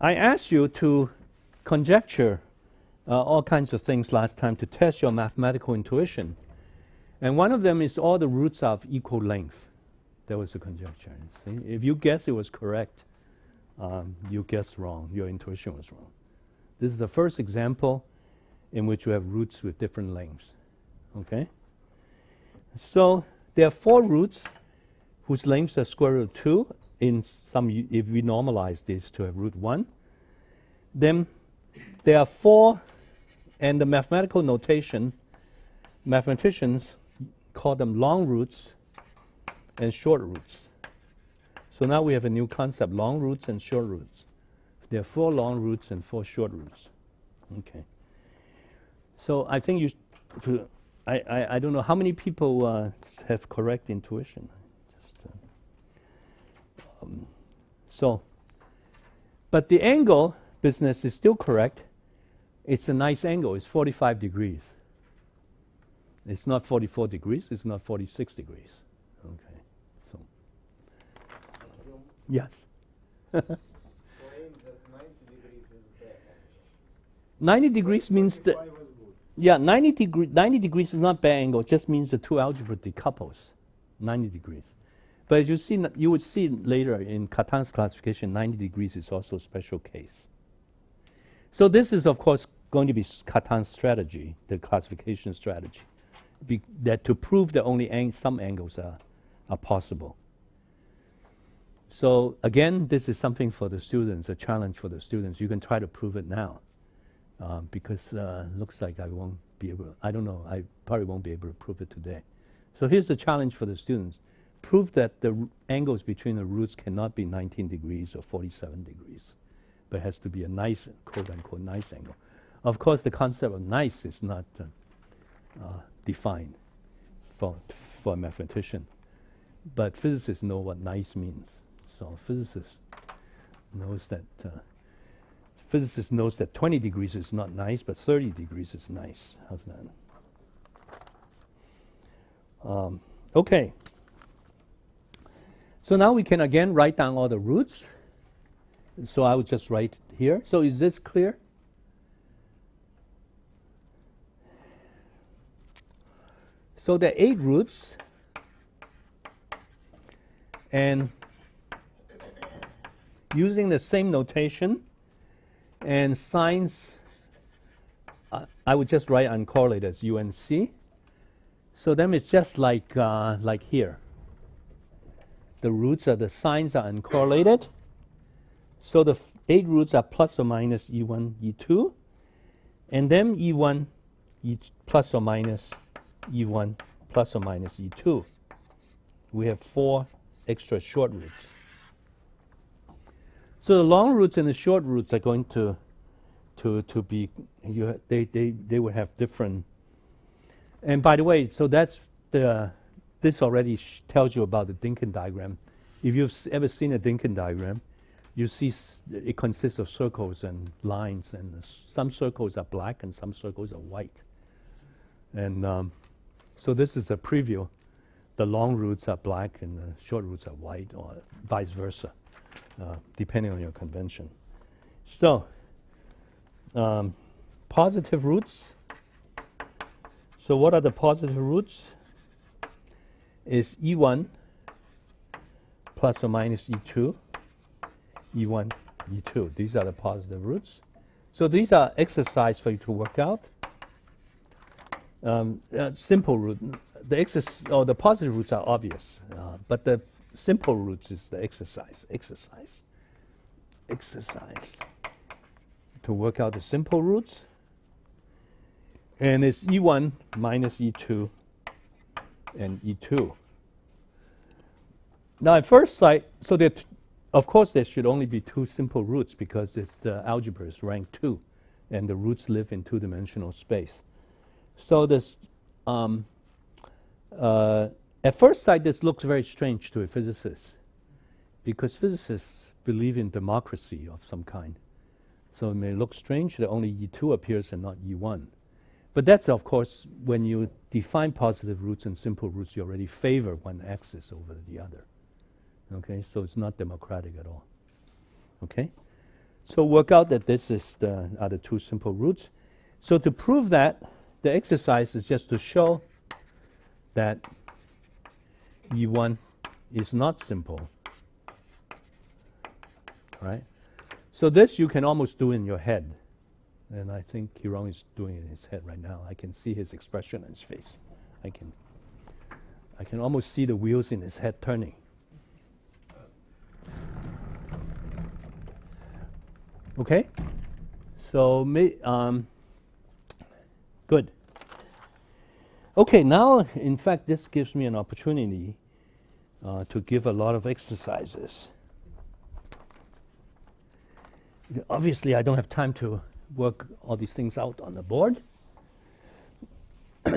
Speaker 1: I asked you to conjecture uh, all kinds of things last time to test your mathematical intuition. And one of them is all the roots of equal length. That was a conjecture. See? If you guess it was correct, um, you guessed wrong. Your intuition was wrong. This is the first example in which you have roots with different lengths. Okay? So there are four roots whose lengths are square root of 2. In some, if we normalize this to have root 1, then there are four, and the mathematical notation, mathematicians call them long roots and short roots. So now we have a new concept, long roots and short roots. There are four long roots and four short roots. Okay. So I think you, to, I, I, I don't know how many people uh, have correct intuition. Just, uh, um, so, but the angle business is still correct. It's a nice angle. It's 45 degrees. It's not 44 degrees, it's not 46 degrees. Okay, so. Yes.
Speaker 5: 90 degrees is bad.
Speaker 1: 90 degrees means that,
Speaker 5: 45 was good.
Speaker 1: Yeah, 90, degree, 90 degrees is not bad angle, it just means the two algebra decouples, 90 degrees. But as you see, you would see later in Cartan's classification, 90 degrees is also a special case. So this is, of course, going to be Cartan's strategy, the classification strategy, be, that to prove that only ang- some angles are, are possible. So again, this is something for the students, a challenge for the students. You can try to prove it now. Um, because uh, looks like I won't be able. I don't know. I probably won't be able to prove it today. So here's the challenge for the students: prove that the angles between the roots cannot be 19 degrees or 47 degrees, but has to be a nice, quote unquote, nice angle. Of course, the concept of nice is not uh, uh, defined for for a mathematician, but physicists know what nice means. So physicists knows that. Uh, physicist knows that 20 degrees is not nice, but 30 degrees is nice. How's that? Um, okay. So now we can again write down all the roots. So I would just write here. So is this clear? So there are eight roots. And using the same notation, and sines, uh, I would just write uncorrelated as UNC. So then it's just like, uh, like here. The roots are the signs are uncorrelated. So the eight roots are plus or minus E1, E2. And then E1, E plus or minus E1, plus or minus E2. We have four extra short roots. So the long roots and the short roots are going to to to be you they they they will have different. And by the way, so that's the this already tells you about the Dynkin diagram. If you've ever seen a Dynkin diagram, you see it consists of circles and lines, and some circles are black and some circles are white. And um, so this is a preview. The long roots are black and the short roots are white, or vice versa uh, depending on your convention. So, um, positive roots. So, what are the positive roots? Is E1 plus or minus E2, E1, E2. These are the positive roots. So, these are exercise for you to work out. Um, uh, simple root, the or the positive roots are obvious, uh, but the simple roots is the exercise, exercise, exercise to work out the simple roots. And it's E1 minus E2 and E2. Now, at first sight, so that of course there should only be two simple roots because it's the algebra is rank two, and the roots live in two-dimensional space. So this, um, uh, at first sight, this looks very strange to a physicist because physicists believe in democracy of some kind. So it may look strange that only E2 appears and not E1. But that's, of course, when you define positive roots and simple roots, you already favor one axis over the other. Okay, so it's not democratic at all. Okay, so work out that this is the are the two simple roots. So to prove that, the exercise is just to show that E1 is not simple. Right? So this you can almost do in your head. And I think Kirong is doing it in his head right now. I can see his expression on his face. I can I can almost see the wheels in his head turning. Okay? So um, good. Okay, now, in fact, this gives me an opportunity uh, to give a lot of exercises. Obviously, I don't have time to work all these things out on the board.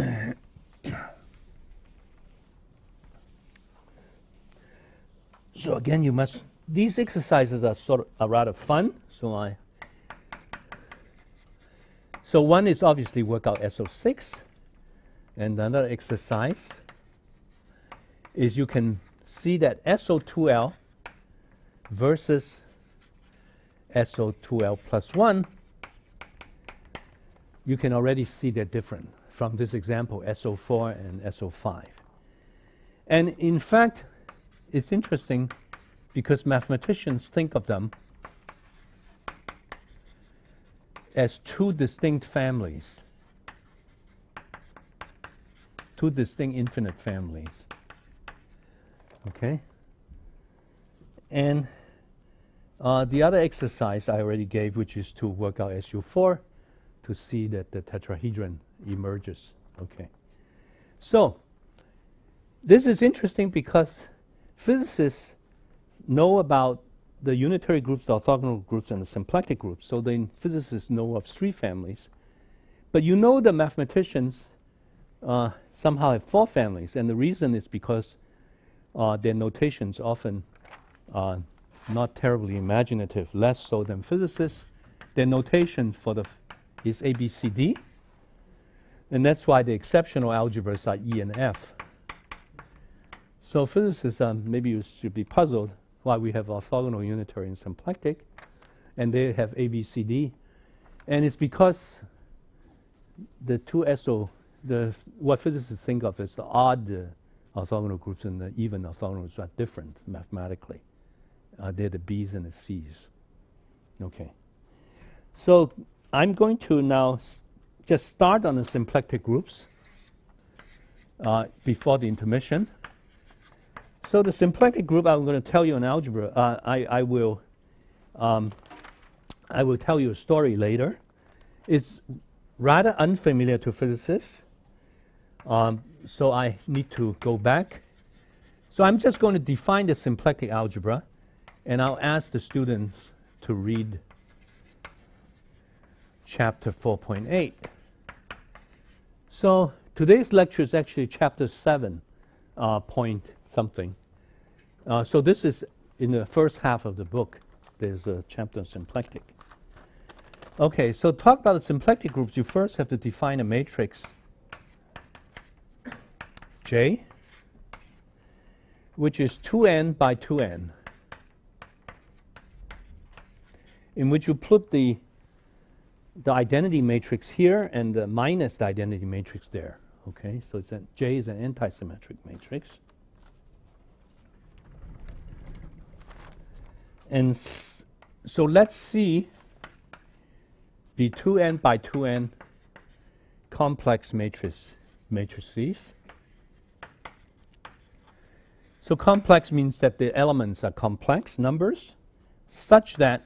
Speaker 1: so again, you must. These exercises are sort of are rather fun. So I. So one is obviously work out SO6. And another exercise is you can see that SO2L versus SO2L plus 1, you can already see they're different from this example, SO4 and SO5. And in fact, it's interesting because mathematicians think of them as two distinct families two distinct infinite families. Okay? And uh, the other exercise I already gave, which is to work out SU4, to see that the tetrahedron emerges. Okay. So, this is interesting because physicists know about the unitary groups, the orthogonal groups, and the symplectic groups. So the physicists know of three families. But you know the mathematicians uh, somehow have four families, and the reason is because uh, their notations often are not terribly imaginative, less so than physicists. Their notation for the is ABCD, and that's why the exceptional algebras are E and F. So physicists, um, maybe you should be puzzled why we have orthogonal unitary and symplectic, and they have ABCD, and it's because the two SO, the what physicists think of as the odd uh, orthogonal groups and the even orthogonal groups are different mathematically. Uh, they're the B's and the C's. Okay. So I'm going to now just start on the symplectic groups uh, before the intermission. So the symplectic group, I'm going to tell you in algebra. Uh, I, I will, um, I will tell you a story later. It's rather unfamiliar to physicists, um, so I need to go back. So I'm just going to define the symplectic algebra, and I'll ask the students to read chapter 4.8. So today's lecture is actually chapter 7 uh, point something. Uh, so this is in the first half of the book. There's a chapter on symplectic. Okay, so talk about the symplectic groups. You first have to define a matrix J, which is 2n by 2n, in which you put the the identity matrix here and the minus the identity matrix there. Okay, so it's a, J is an antisymmetric matrix. And so let's see the 2n by 2n complex matrix matrices. So complex means that the elements are complex numbers such that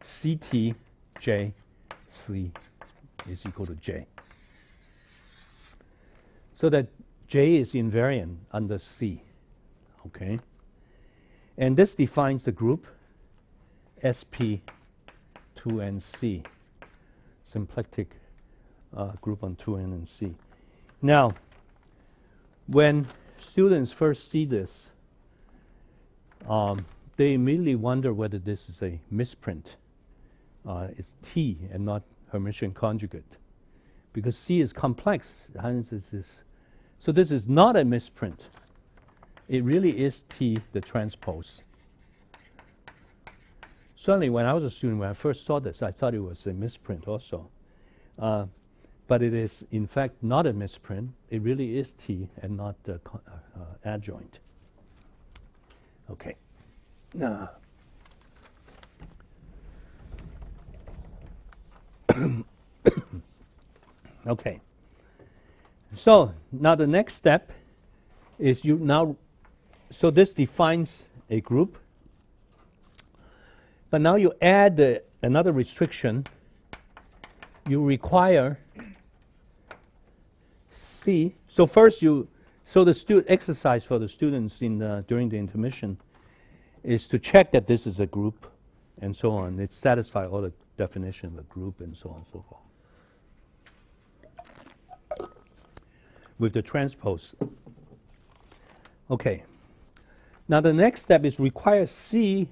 Speaker 1: CT J C is equal to J. So that J is invariant under C. Okay? And this defines the group SP 2NC, symplectic uh, group on 2N and C. Now, when students first see this, um, they immediately wonder whether this is a misprint. Uh, it's T and not Hermitian conjugate. Because C is complex. So this is not a misprint. It really is T, the transpose. Certainly, when I was a student, when I first saw this, I thought it was a misprint also. Uh, but it is, in fact, not a misprint. It really is T and not uh, uh, uh, adjoint. Okay. Now, okay. So now the next step is you now, so this defines a group, but now you add the, another restriction. You require C. So first you, so the stu- exercise for the students in the, during the intermission is to check that this is a group and so on. It satisfies all the definition of a group and so on and so forth. With the transpose. Okay. Now the next step is require C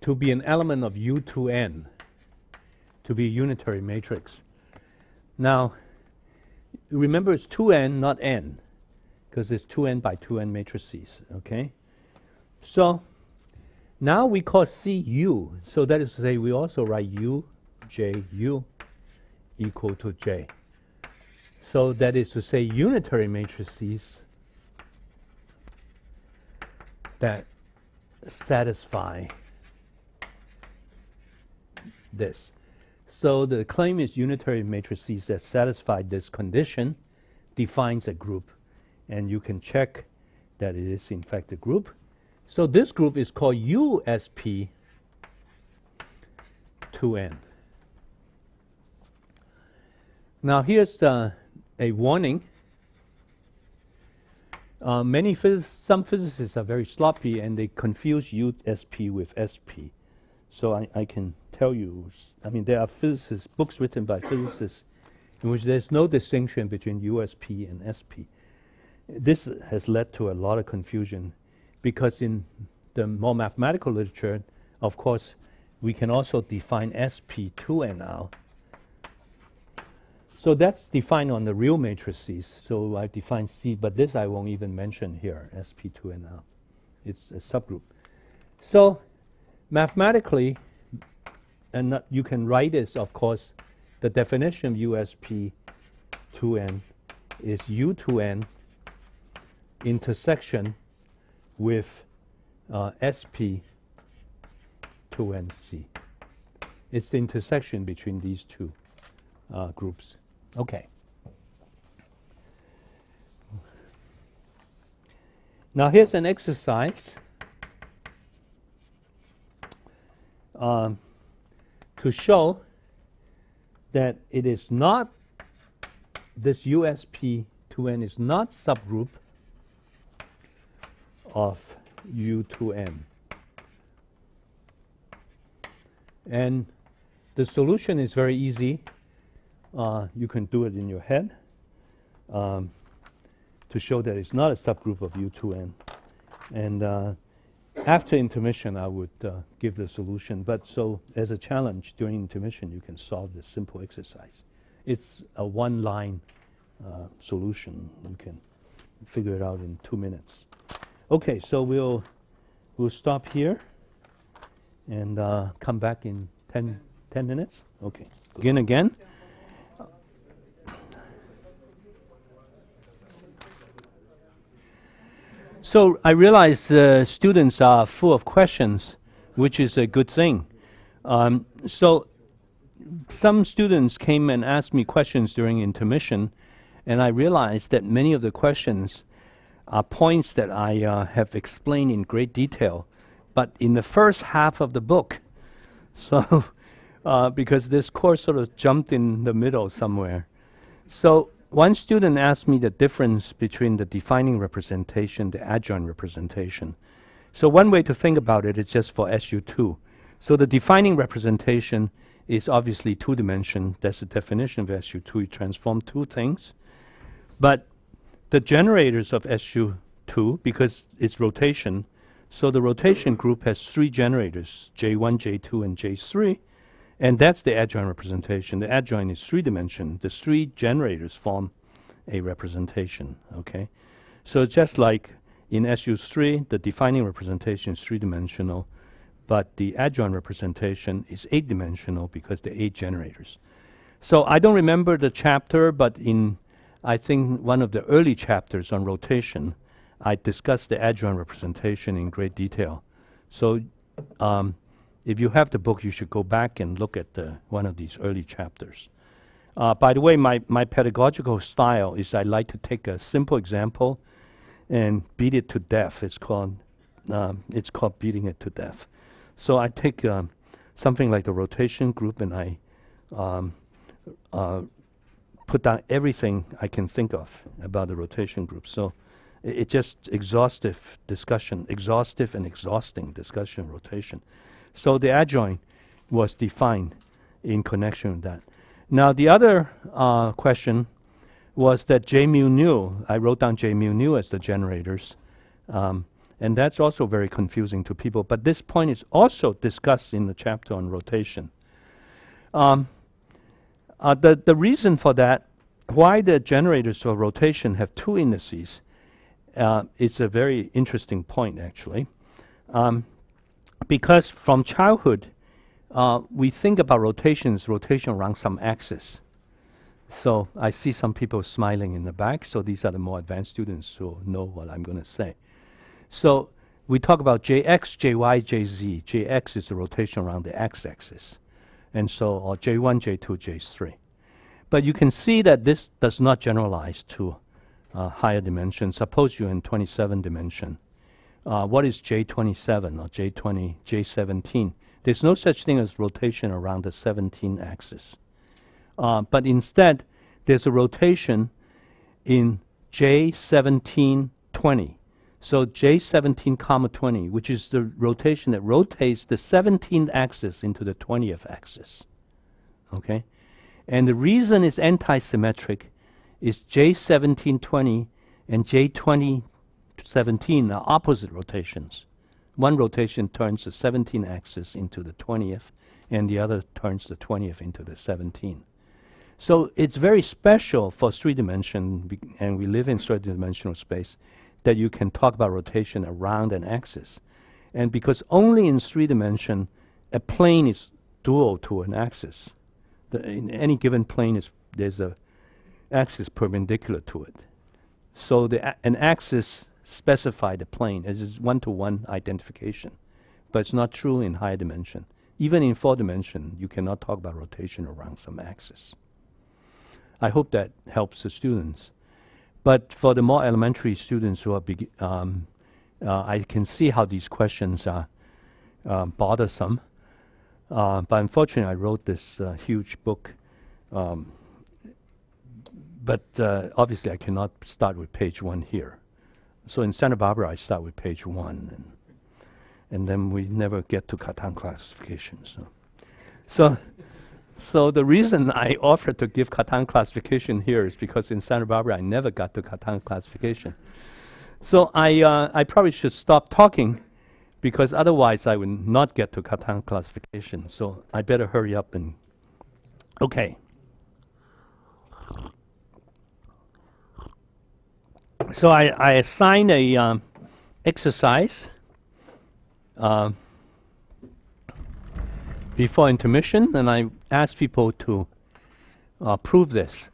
Speaker 1: to be an element of U2N, to be a unitary matrix. Now, remember it's 2n, not n, because it's 2n by 2n matrices, okay? So now we call C U. So that is to say we also write U, J, U equal to J. So that is to say unitary matrices that satisfy this. So the claim is unitary matrices that satisfy this condition defines a group. And you can check that it is in fact a group. So this group is called USP U2N. Now here's the, a warning. Uh, many some physicists are very sloppy and they confuse USP with SP. So I, I can tell you, I mean, there are physicists, books written by physicists in which there's no distinction between USP and SP. This has led to a lot of confusion because in the more mathematical literature, of course, we can also define SP2N now. So that's defined on the real matrices. So I define C, but this I won't even mention here, SP2NL. It's a subgroup. So mathematically, and not- you can write this, of course, the definition of USP2N is U2N intersection with uh, SP2NC. It's the intersection between these two uh, groups. Okay. Now here's an exercise um, to show that it is not this USP2N is not subgroup of U2N. And the solution is very easy. Uh, you can do it in your head um, to show that it's not a subgroup of U2N. And uh, after intermission, I would uh, give the solution. But so, as a challenge during intermission, you can solve this simple exercise. It's a one line uh, solution. You can figure it out in two minutes. Okay, so we'll, we'll stop here and uh, come back in 10, 10 minutes. Okay, begin again. So I realize uh, students are full of questions, which is a good thing. Um, so some students came and asked me questions during intermission, and I realized that many of the questions are points that I uh, have explained in great detail, but in the first half of the book. So, uh, because this course sort of jumped in the middle somewhere. So, one student asked me the difference between the defining representation, the adjoint representation. So, one way to think about it is just for SU2. So, the defining representation is obviously two dimension. That's the definition of SU2. You transform two things. But the generators of SU2, because it's rotation, so the rotation group has three generators, J1, J2, and J3, and that's the adjoint representation. The adjoint is three dimension. The three generators form a representation, okay? So just like in SU3, the defining representation is three dimensional, but the adjoint representation is eight dimensional because are eight generators. So I don't remember the chapter, but in I think one of the early chapters on rotation, I discussed the adjoint representation in great detail. So um, if you have the book, you should go back and look at the, one of these early chapters. Uh, by the way, my, my pedagogical style is I like to take a simple example and beat it to death. It's called, um, it's called beating it to death. So I take um, something like the rotation group and I um, uh, put down everything I can think of about the rotation group. So it, it just exhaustive discussion, exhaustive and exhausting discussion rotation. So the adjoint was defined in connection with that. Now the other uh, question was that J mu nu, I wrote down J mu nu as the generators, um, and that's also very confusing to people. But this point is also discussed in the chapter on rotation. Um, uh, the, the reason for that, why the generators of rotation have two indices, uh, it's a very interesting point actually. Um, because from childhood, uh, we think about rotations, rotation around some axis. So I see some people smiling in the back, so these are the more advanced students who know what I'm going to say. So we talk about Jx, Jy, Jz. Jx is the rotation around the x-axis. And so, or J1, J2, J3. But you can see that this does not generalize to uh, higher dimensions. Suppose you're in 27 dimension. Uh, what is J27 or J20, J17? There's no such thing as rotation around the 17 axis. Uh, but instead, there's a rotation in J1720. So J17 comma 20, which is the rotation that rotates the 17th axis into the 20th axis. Okay? And the reason it's anti-symmetric is J1720 and J2017 are opposite rotations. One rotation turns the 17 axis into the 20th, and the other turns the 20th into the 17. So it's very special for three dimension, and we live in three dimensional space, that you can talk about rotation around an axis. And because only in three dimension, a plane is dual to an axis. The, in any given plane, is there's a axis perpendicular to it. So the an axis specify the plane. It is one-to-one identification, but it's not true in higher dimension. Even in four dimension, you cannot talk about rotation around some axis. I hope that helps the students. But for the more elementary students who are, um, uh, I can see how these questions are uh, bothersome. Uh, but unfortunately, I wrote this uh, huge book. Um, but uh, obviously, I cannot start with page one here. So in Santa Barbara, I start with page one, and, and then we never get to Cartan classification. So, so, so the reason I offered to give Cartan classification here is because in Santa Barbara, I never got to Cartan classification. So I, uh, I probably should stop talking because otherwise I would not get to Cartan classification. So I better hurry up and, okay. So I, I assign a um, exercise um, before intermission, and I ask people to uh, prove this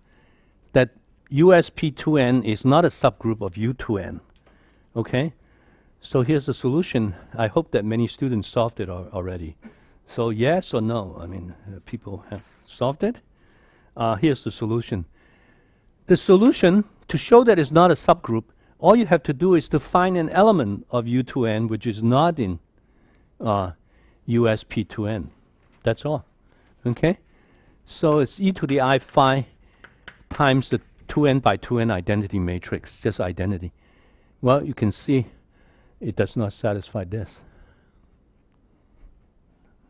Speaker 1: that USP2N is not a subgroup of U2N. Okay? So here's the solution. I hope that many students solved it al- already. So yes or no? I mean, uh, people have solved it. Uh, here's the solution. The solution to show that it's not a subgroup, all you have to do is to find an element of U2N which is not in uh, USP2N. That's all. Okay? So it's e to the i phi times the 2n by 2n identity matrix, just identity. Well, you can see it does not satisfy this.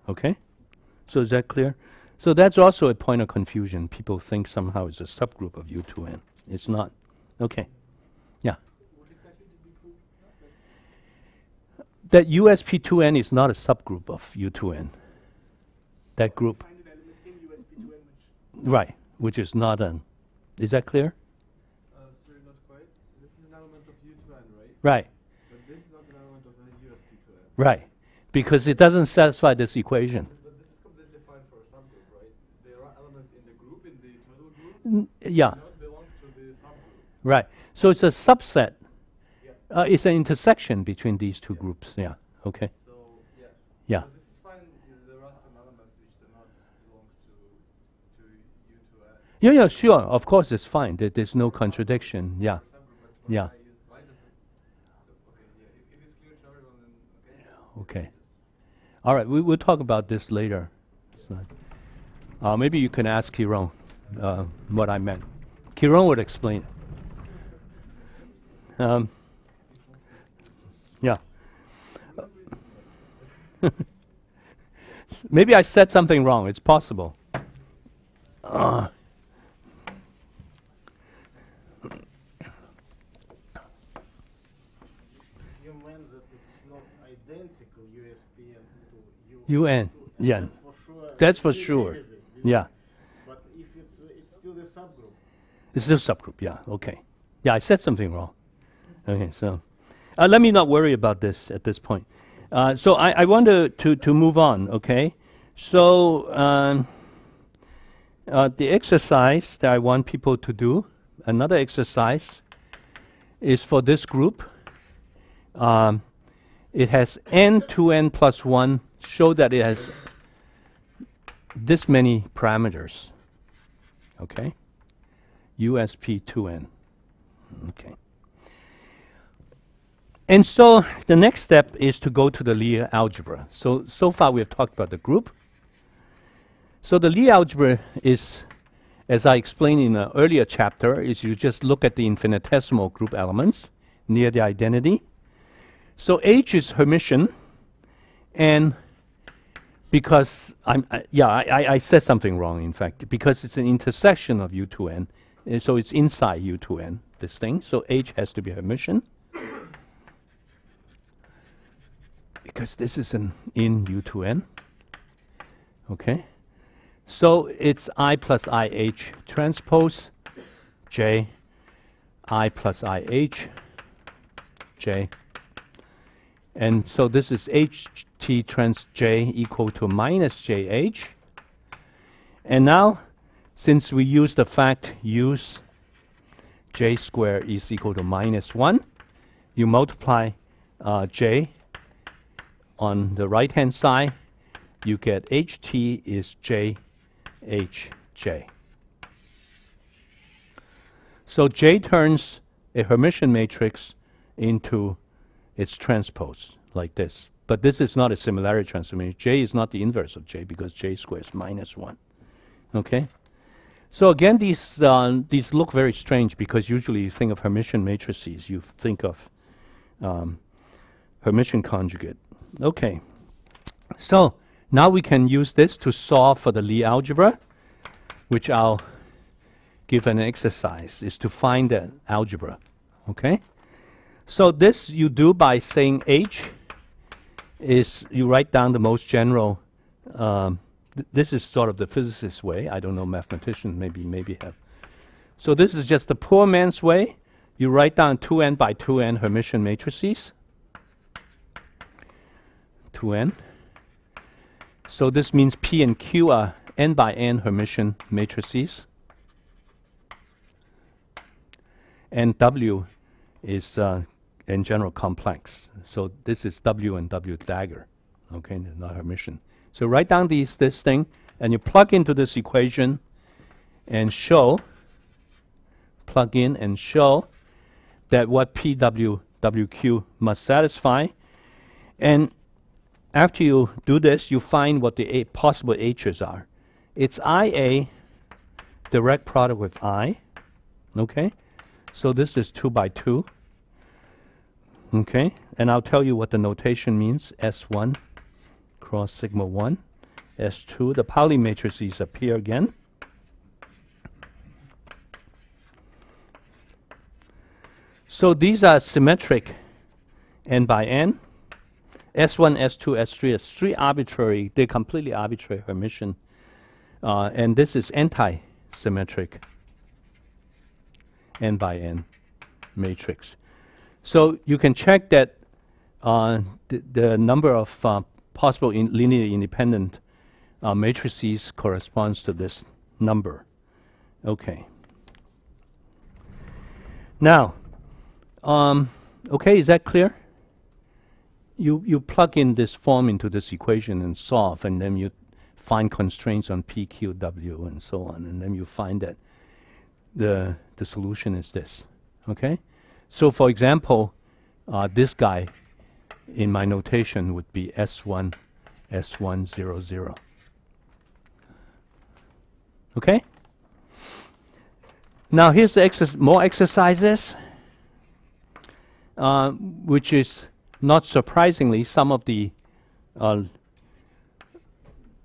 Speaker 1: Okay? So is that clear? So that's also a point of confusion. People think somehow it's a subgroup of U2N. It's not. Okay. Yeah.
Speaker 3: Exactly did we prove?
Speaker 1: That USP2N is not a subgroup of U2N. That group,
Speaker 4: Find an element in USP2N which
Speaker 1: right, which is not an. Is that clear?
Speaker 5: Uh, sorry, not quite. This is an element of U2N, right?
Speaker 1: Right,
Speaker 5: But this is not an element of USP2N.
Speaker 1: right. Because it doesn't satisfy this equation.
Speaker 5: But this is completely fine for a subgroup, right? There are elements in the group, in the total group,
Speaker 1: N- yeah,
Speaker 5: not belong to the subgroup.
Speaker 1: Right. So it's a subset.
Speaker 5: Yeah.
Speaker 1: Uh, it's an intersection between these two groups. Yeah. Okay.
Speaker 5: So, yeah.
Speaker 1: Yeah.
Speaker 5: So this is fine. if There are some elements which do not belong to, to U2N.
Speaker 1: Yeah, yeah, sure. Of course, it's fine. There, there's no contradiction. Yeah.
Speaker 5: For subgroup, but for
Speaker 1: Yeah.
Speaker 5: why is- why does it- okay, yeah, if, if it's clear to everyone, then okay.
Speaker 1: Okay. All right. We, we'll talk about this later. Uh, maybe you can ask Kiron uh, what I meant. Kiron would explain it. Um, yeah. maybe I said something wrong. It's possible. Uh,
Speaker 6: You meant that it's not identical USP and to.
Speaker 1: UN, yeah.
Speaker 6: That's for sure.
Speaker 1: That's for sure.
Speaker 6: there is it, is
Speaker 1: yeah.
Speaker 6: But if it's, uh, it's still the subgroup.
Speaker 1: It's still a subgroup, yeah, okay. Yeah, I said something wrong. Okay, so uh, let me not worry about this at this point. Uh, so I, I want to, to, move on, okay? So um, uh, the exercise that I want people to do, another exercise, is for this group. Um, it has n to n plus 1, show that it has this many parameters, okay? USP2N. Okay. And so the next step is to go to the Lie algebra. So, so far we have talked about the group. So the Lie algebra is, as I explained in an earlier chapter, is you just look at the infinitesimal group elements near the identity. So H is Hermitian, and because I'm, uh, yeah, I, I, I said something wrong, in fact, because it's an intersection of U2n, uh, so it's inside U2n, this thing, so H has to be Hermitian. Because this is an in U2n, okay? So it's I plus IH transpose J, I plus IH, J. And so this is HT trans J equal to minus JH. And now, since we use the fact use J square is equal to minus 1, you multiply uh, J on the right hand side, you get HT is J Hj. So J turns a Hermitian matrix into its transpose, like this. But this is not a similarity transformation. J is not the inverse of J because J squared is minus 1. Okay? So again, these, uh, these look very strange because usually you think of Hermitian matrices, you think of um, Hermitian conjugate. Okay. So now we can use this to solve for the Lie algebra, which I'll give an exercise, is to find the algebra. Okay? So this you do by saying H is you write down the most general. Um, th this is sort of the physicist way. I don't know mathematicians maybe maybe have. So this is just the poor man's way. You write down 2n by 2n Hermitian matrices. 2n. So this means P and Q are n by n Hermitian matrices. And W is uh, in general complex. So this is W and W dagger, okay, not Hermitian. So write down these, this thing, and you plug into this equation and show, plug in and show that what PWWQ must satisfy. And after you do this, you find what the possible H's are. It's IA, direct product with I, okay? So this is 2 by 2, okay? And I'll tell you what the notation means, S1 cross sigma 1, S2. The Pauli matrices appear again. So these are symmetric n by n. S1, S2, S3 is three arbitrary, they're completely arbitrary Hermitian. Uh, and this is anti-symmetric n by n matrix. So you can check that uh, the, the, number of uh, possible in independent uh, matrices corresponds to this number. Okay. Now, um, okay, is that clear? You, you plug in this form into this equation and solve, and then you find constraints on P, Q, W, and so on, and then you find that the, the solution is this, okay? So for example, uh, this guy in my notation would be S1, S100. Okay? Now here's the exer more exercises, uh, which is not surprisingly, some of the uh,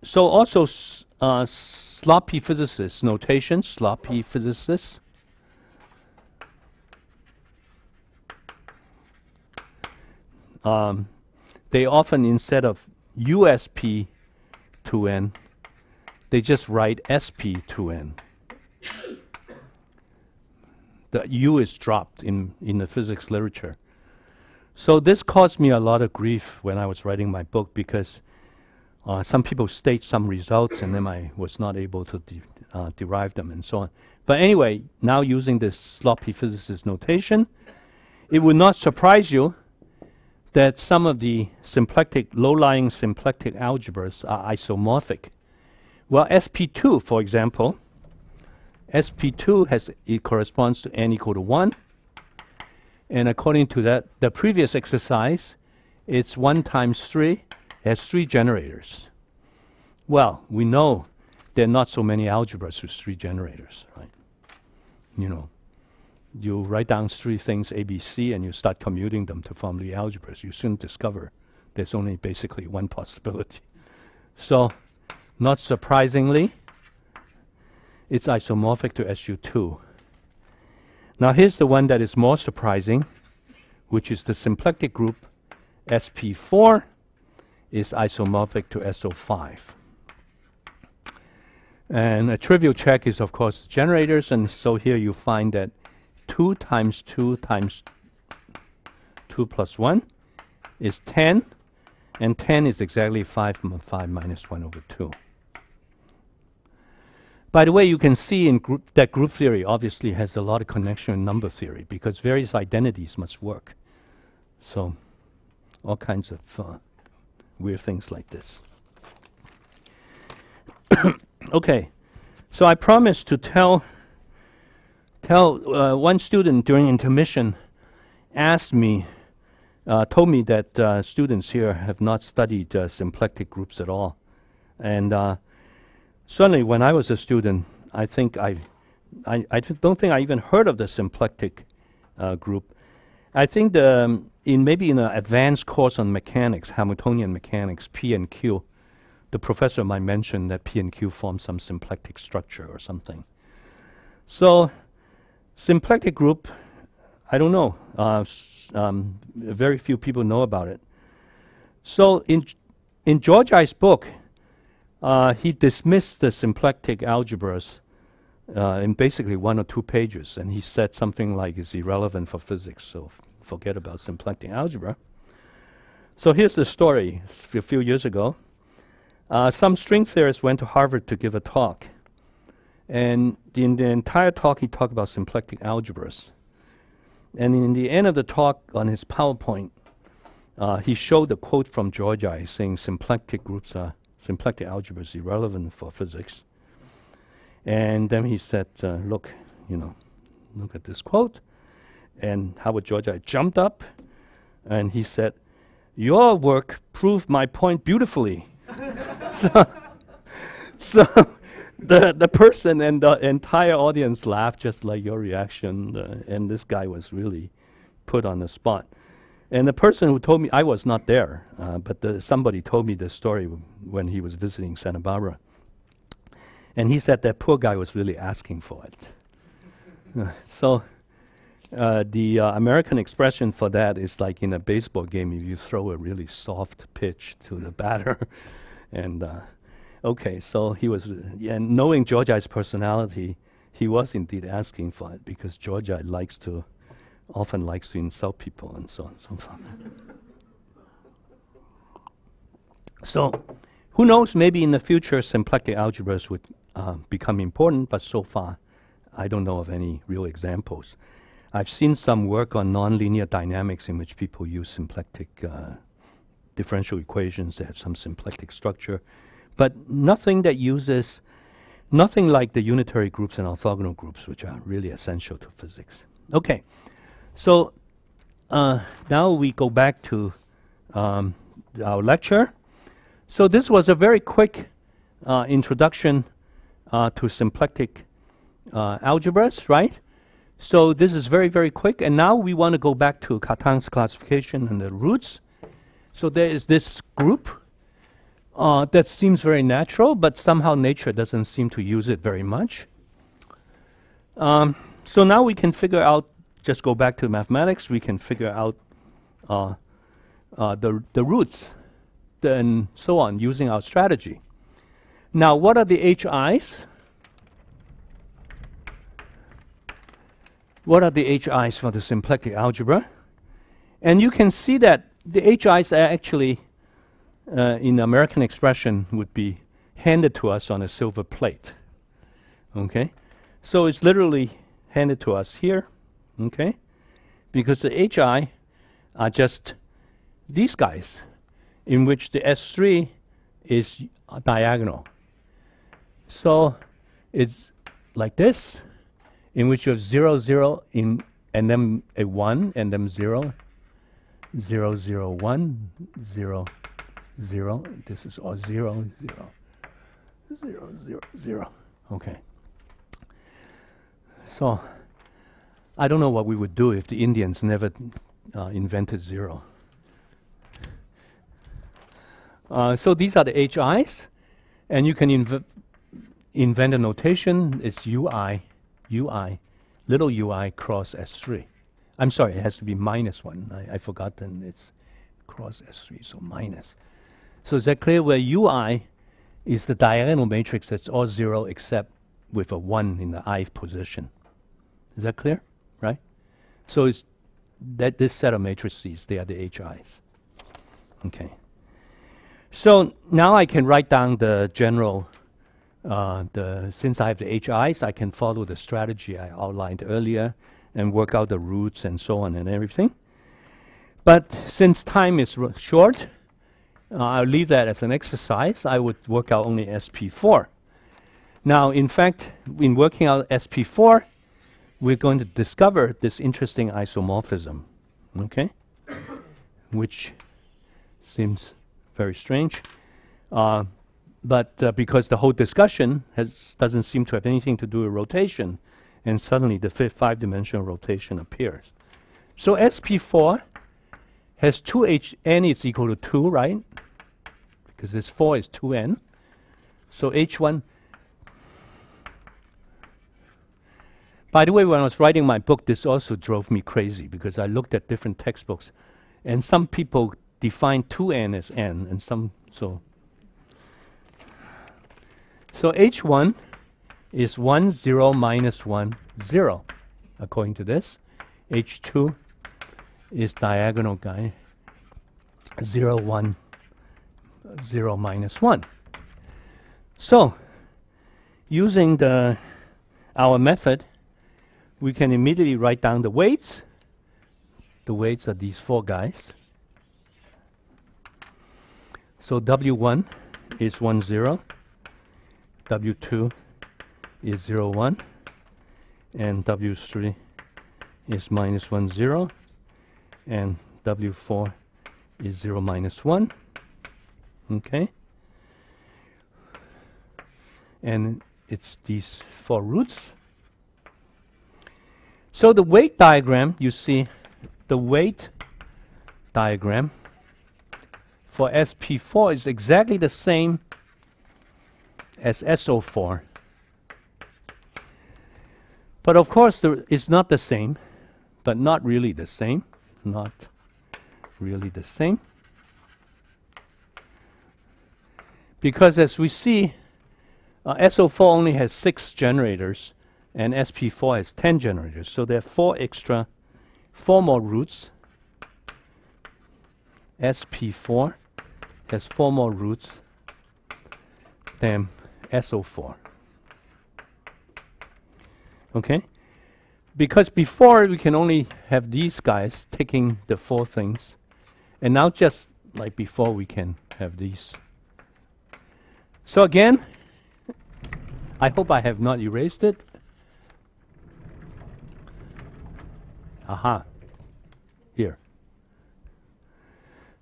Speaker 1: so also uh, sloppy physicists notation, sloppy physicists. Um, they often instead of USP 2n, they just write SP 2n. The U is dropped in, in the physics literature. So this caused me a lot of grief when I was writing my book because uh, some people state some results and then I was not able to de uh, derive them and so on. But anyway, now using this sloppy physicist notation, it would not surprise you that some of the symplectic, low-lying symplectic algebras are isomorphic. Well, SP2, for example, SP2 has it corresponds to n equal to 1, And according to that, the previous exercise, it's 1 times 3 has 3 generators. Well, we know there are not so many algebras with 3 generators, right? You know, you write down three things, A, B, C, and you start commuting them to form the algebras. You soon discover there's only basically one possibility. So, not surprisingly, it's isomorphic to SU2. Now here's the one that is more surprising, which is the symplectic group SP4 is isomorphic to SO5. And a trivial check is, of course, generators, and so here you find that 2 times 2 times 2 plus 1 is 10, and 10 is exactly 5, 5 minus 1 over 2. By the way, you can see in group that group theory obviously has a lot of connection with number theory because various identities must work. So, all kinds of uh, weird things like this. okay, so I promised to tell tell uh, one student during intermission asked me, uh, told me that uh, students here have not studied uh, symplectic groups at all, and uh, certainly when I was a student, I think I, I, I don't think I even heard of the symplectic uh, group. I think the, um, in maybe in an advanced course on mechanics, Hamiltonian mechanics, P and Q, the professor might mention that P and Q form some symplectic structure or something. So, symplectic group, I don't know. Uh, um, very few people know about it. So in in Georgi's book, uh, he dismissed the symplectic algebras uh, in basically one or two pages, and he said something like it's irrelevant for physics, so forget about symplectic algebra. So here's the story. A few years ago, uh, some string theorists went to Harvard to give a talk, and in the entire talk he talked about symplectic algebras. And in the end of the talk on his PowerPoint, uh, he showed a quote from Georgi saying symplectic groups are symplectic algebra is irrelevant for physics. And then he said, uh, look, you know, look at this quote. And Howard Georgi jumped up and he said, your work proved my point beautifully. so, so the, the person and the entire audience laughed just like your reaction. Uh, and this guy was really put on the spot. And the person who told me, I was not there, uh, but the, somebody told me this story when he was visiting Santa Barbara. And he said that poor guy was really asking for it. so uh, the uh, American expression for that is like in a baseball game, if you throw a really soft pitch to the batter. and uh, okay, so he was, and knowing Georgi's personality, he was indeed asking for it because Georgi likes to often likes to insult people and so on and so forth. so, who knows, maybe in the future symplectic algebras would uh, become important, but so far I don't know of any real examples. I've seen some work on nonlinear dynamics in which people use symplectic uh, differential equations that have some symplectic structure, but nothing that uses, nothing like the unitary groups and orthogonal groups, which are really essential to physics. Okay, so uh, now we go back to um, our lecture. So this was a very quick uh, introduction uh, to symplectic uh, algebras, right? So this is very, very quick. And now we want to go back to Cartan's classification and the roots. So there is this group uh, that seems very natural, but somehow nature doesn't seem to use it very much. Um, so now we can figure out just go back to mathematics, we can figure out uh, uh, the, the roots and so on using our strategy. Now, what are the HIs? What are the HIs for the symplectic algebra? And you can see that the HIs are actually, uh, in the American expression, would be handed to us on a silver plate. Okay? So it's literally handed to us here okay? Because the HI are just these guys, in which the S3 is diagonal. So it's like this, in which you have 0, 0 in and then a 1, and then 0, 0, 0, 1, 0, 0. This is all 0, 0, 0, 0, 0. Okay. So, I don't know what we would do if the Indians never uh, invented 0. Uh, so these are the HIs, and you can inv invent a notation. It's UI, UI, little UI cross S3. I'm sorry, it has to be minus 1. I, I forgot then it's cross S3, so minus. So is that clear where UI is the diagonal matrix that's all 0 except with a 1 in the i position? Is that clear? So it's that this set of matrices, they are the HIs. Okay. So now I can write down the general, uh, the, since I have the HIs, I can follow the strategy I outlined earlier and work out the roots and so on and everything. But since time is short, uh, I'll leave that as an exercise. I would work out only SP4. Now, in fact, in working out SP4, we're going to discover this interesting isomorphism, okay? Which seems very strange. Uh, but uh, because the whole discussion has, doesn't seem to have anything to do with rotation, and suddenly the five-dimensional rotation appears. So SP4 has 2h, n is equal to 2, right? Because this 4 is 2n. So h1. By the way, when I was writing my book, this also drove me crazy because I looked at different textbooks, and some people define 2n as n, and some so. So h1 is 1, 0, minus 1, 0, according to this. h2 is diagonal guy, 0, 1, 0, minus 1. So, using the our method, we can immediately write down the weights. The weights are these four guys. So W1 is 1, 0. W2 is 0, 1. And W3 is minus 1, 0. And W4 is 0, minus 1. Okay? And it's these four roots. So the weight diagram, you see the weight diagram for SP4 is exactly the same as SO4. But of course, it's not the same, but not really the same. Not really the same. Because as we see, uh, SO4 only has six generators, and SP4 has 10 generators. So there are four extra, four more roots. SP4 has four more roots than SO4. Okay? Because before we can only have these guys taking the four things, and now just like before we can have these. So again, I hope I have not erased it. Aha. Here.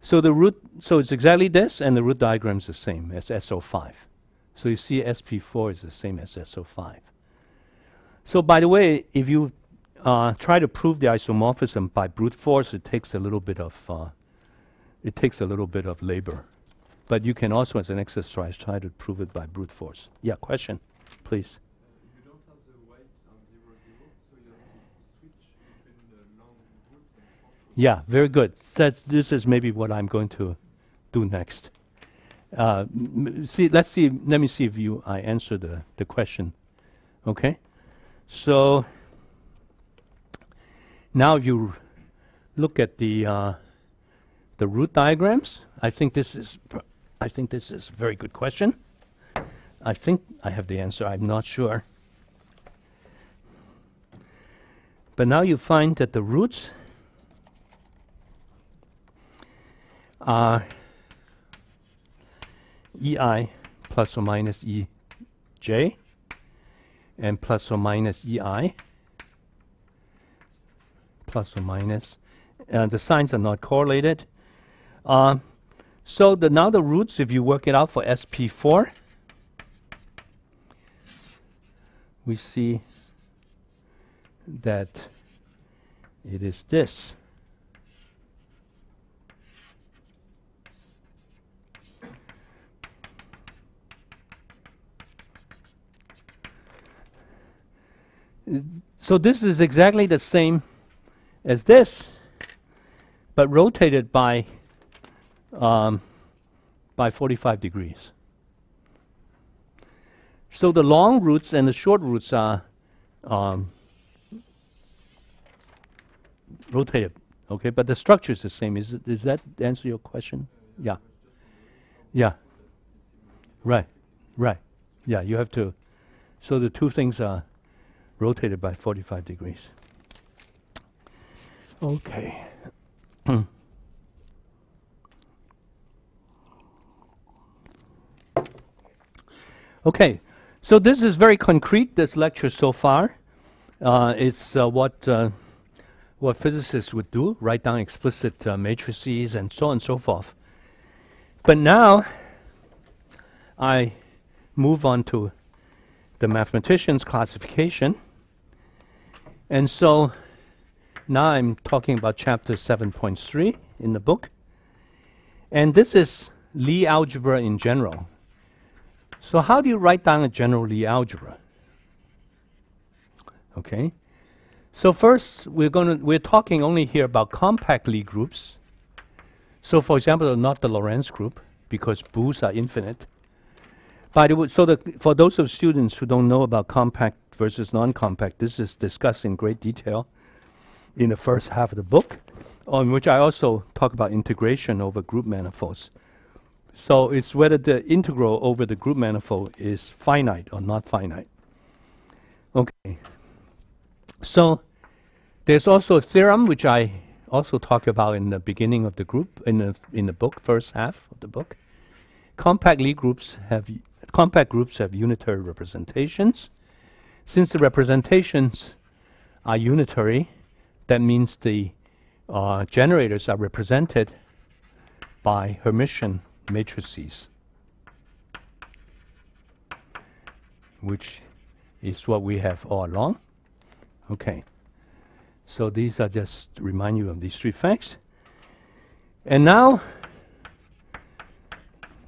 Speaker 1: So the root, so it's exactly this, and the root diagram is the same as SO5. So you see SP4 is the same as SO5. So by the way, if you uh, try to prove the isomorphism by brute force, it takes a little bit of uh, it takes a little bit of labor. But you can also, as an exercise, try to prove it by brute force. Yeah, question, please.
Speaker 5: You don't have the weight on 0, 0, so you have to switch between the long roots and short roots.
Speaker 1: Yeah, very good. That's, this is maybe what I'm going to do next. Uh, see, let's see. Let me see if you I answer the, the question. Okay, so now if you look at the uh, the root diagrams, I think this is I think this is a very good question. I think I have the answer. I'm not sure. But now you find that the roots are EI plus or minus EJ and plus or minus EI plus or minus. Uh, the signs are not correlated. Um, so the now the roots, if you work it out for SP4, we see that it is this. So this is exactly the same as this, but rotated by um, by 45 degrees. So the long roots and the short roots are um, rotated, okay? But the structure is the same. Is it, does that answer your question? Yeah. Yeah. Right. Right. Yeah. You have to. So the two things are rotated by 45 degrees. Okay. okay, so this is very concrete, this lecture so far. Uh, it's uh, what, uh, what physicists would do, write down explicit uh, matrices and so on and so forth. But now, I move on to the mathematician's classification. And so now I'm talking about chapter 7.3 in the book. And this is Lie algebra in general. So how do you write down a general Lie algebra? Okay. So first we're going to we're talking only here about compact Lie groups. So for example, not the Lorentz group because boosts are infinite. By the way, so the, for those of students who don't know about compact versus non-compact, this is discussed in great detail in the first half of the book, on which I also talk about integration over group manifolds. So it's whether the integral over the group manifold is finite or not finite. Okay. So there's also a theorem which I also talk about in the beginning of the group in the in the book, first half of the book. Compact Lie groups have compact groups have unitary representations. Since the representations are unitary, that means the uh, generators are represented by Hermitian matrices, which is what we have all along. Okay. So these are just to remind you of these three facts. And now,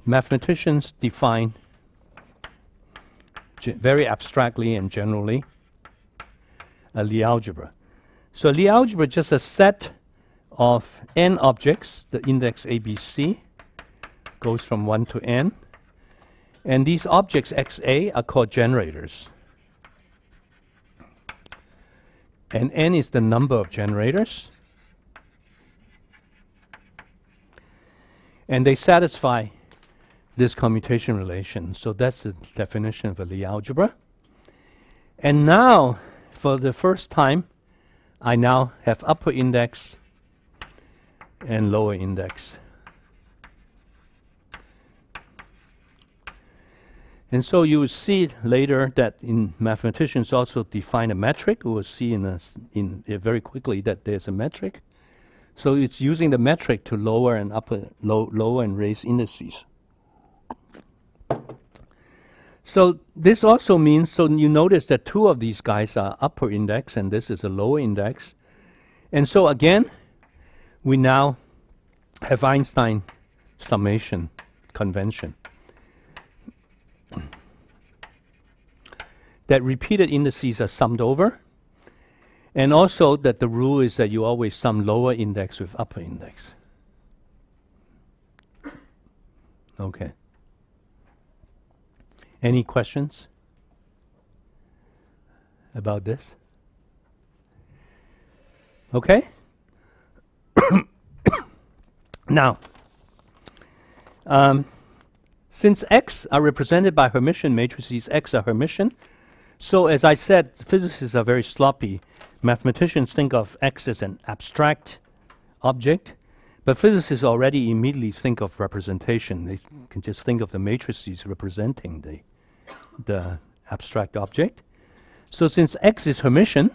Speaker 1: mathematicians define very abstractly and generally a Lie algebra. So Lie algebra is just a set of n objects, the index ABC goes from 1 to n. And these objects xa are called generators. And n is the number of generators. And they satisfy this commutation relation. So that's the definition of a Lie algebra. And now, for the first time, I now have upper index and lower index. And so you will see later that in mathematicians also define a metric. We will see in, a in uh, very quickly that there's a metric. So it's using the metric to lower and upper, low, lower and raise indices. So this also means, so you notice that two of these guys are upper index and this is a lower index. And so again, we now have Einstein summation convention. that repeated indices are summed over. And also that the rule is that you always sum lower index with upper index. Okay. Any questions about this? Okay? now, um, since X are represented by Hermitian matrices, X are Hermitian. So as I said, physicists are very sloppy. Mathematicians think of X as an abstract object, but physicists already immediately think of representation. They can just think of the matrices representing the the abstract object. So since X is Hermitian,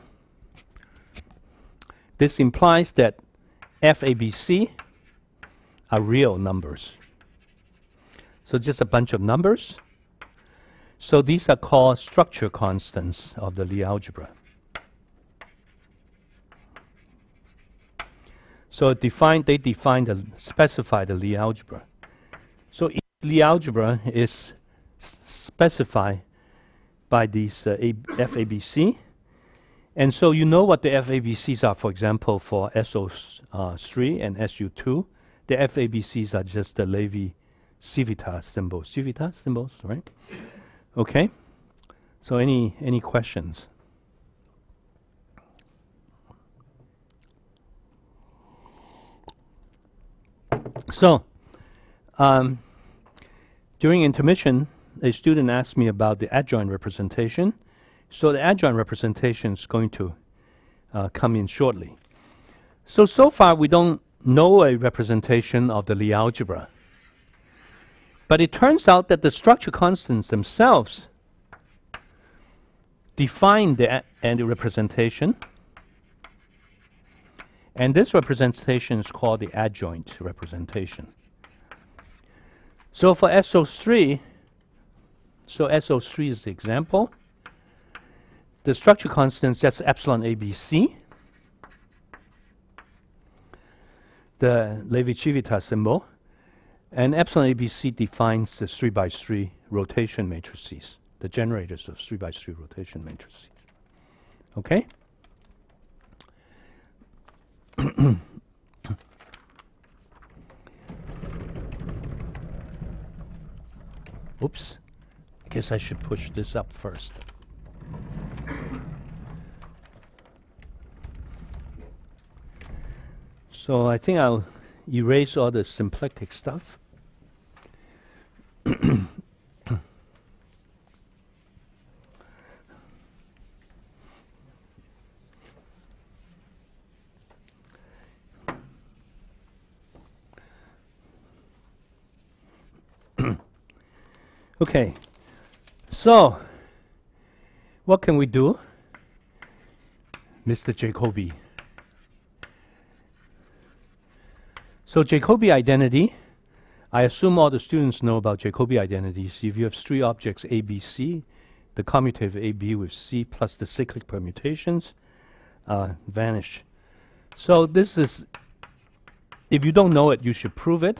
Speaker 1: This implies that FABC are real numbers. So just a bunch of numbers. So these are called structure constants of the Lie algebra. So define, they define the, specify the Lie algebra. So each Lie algebra is s- specified by these uh, FABC. And so you know what the FABCs are, for example, for SO3 and SU2. The FABCs are just the Levi Civitas symbols. Civitas symbols, right? Okay. So any any questions? So, um, during intermission, a student asked me about the adjoint representation. So the adjoint representation is going to uh, come in shortly. So, so far we don't know a representation of the Lie algebra. But it turns out that the structure constants themselves define the a- and the representation. And this representation is called the adjoint representation. So for SO3, so SO3 is the example. The structure constants, that's epsilon ABC. The Levi-Civita symbol. And epsilon ABC defines the 3 by 3 rotation matrices, the generators of 3 by 3 rotation matrices. Okay? Oops. I guess I should push this up first. So I think I'll erase all the symplectic stuff. okay, so what can we do, Mr. Jacobi? So Jacobi identity, I assume all the students know about Jacobi identities. If you have three objects A, B, C, the commutative A, B with C plus the cyclic permutations uh, vanish. So this is, if you don't know it, you should prove it.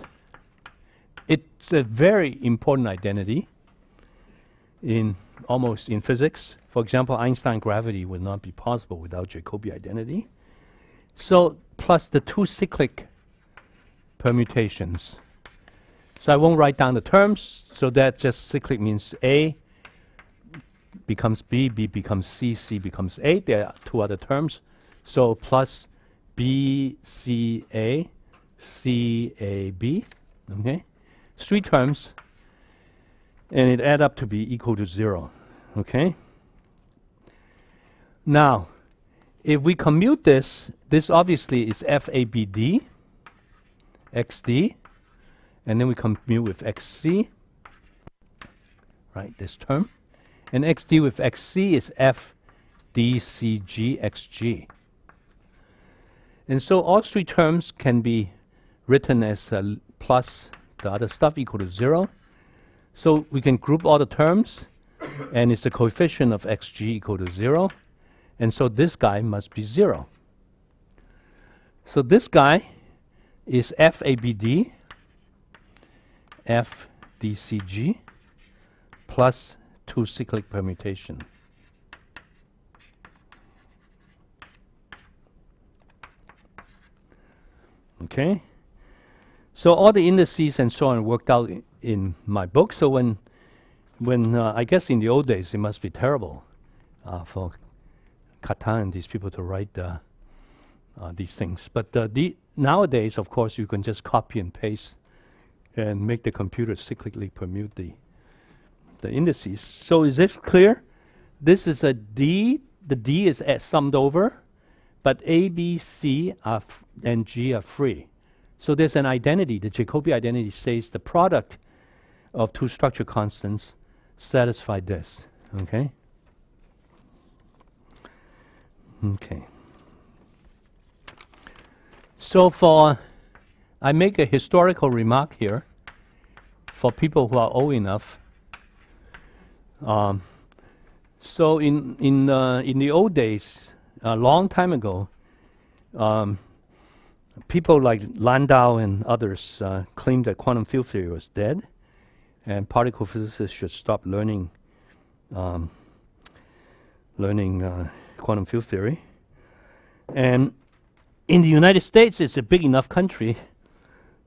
Speaker 1: It's a very important identity in almost in physics. For example, Einstein gravity would not be possible without Jacobi identity. So plus the two cyclic permutations. So I won't write down the terms, so that just cyclic means A becomes B, B becomes C, C becomes A. There are two other terms. So plus B, C, A, C, A, B. Okay? Three terms, and it add up to be equal to zero. Okay? Now, if we commute this, this obviously is FABD xd, and then we commute with xc, right, this term. And xd with xc is f dcg xg. And so all three terms can be written as uh, plus the other stuff equal to zero. So we can group all the terms, and it's the coefficient of xg equal to zero. And so this guy must be zero. So this guy is FABD, FDCG, plus two cyclic permutation. Okay? So all the indices and so on worked out in, my book. So when, when uh, I guess in the old days it must be terrible uh, for Cartan and these people to write uh, uh, these things. But uh, the, nowadays, of course, you can just copy and paste and make the computer cyclically permute the, the indices. So is this clear? This is a D. The D is summed over, but A, B, C and G are free. So there's an identity. The Jacobi identity says the product of two structure constants satisfy this. Okay? Okay. So for, I make a historical remark here for people who are old enough. Um, so in in uh, in the old days, a long time ago, um, people like Landau and others uh, claimed that quantum field theory was dead, and particle physicists should stop learning um, learning uh, quantum field theory. And in the United States, it's a big enough country,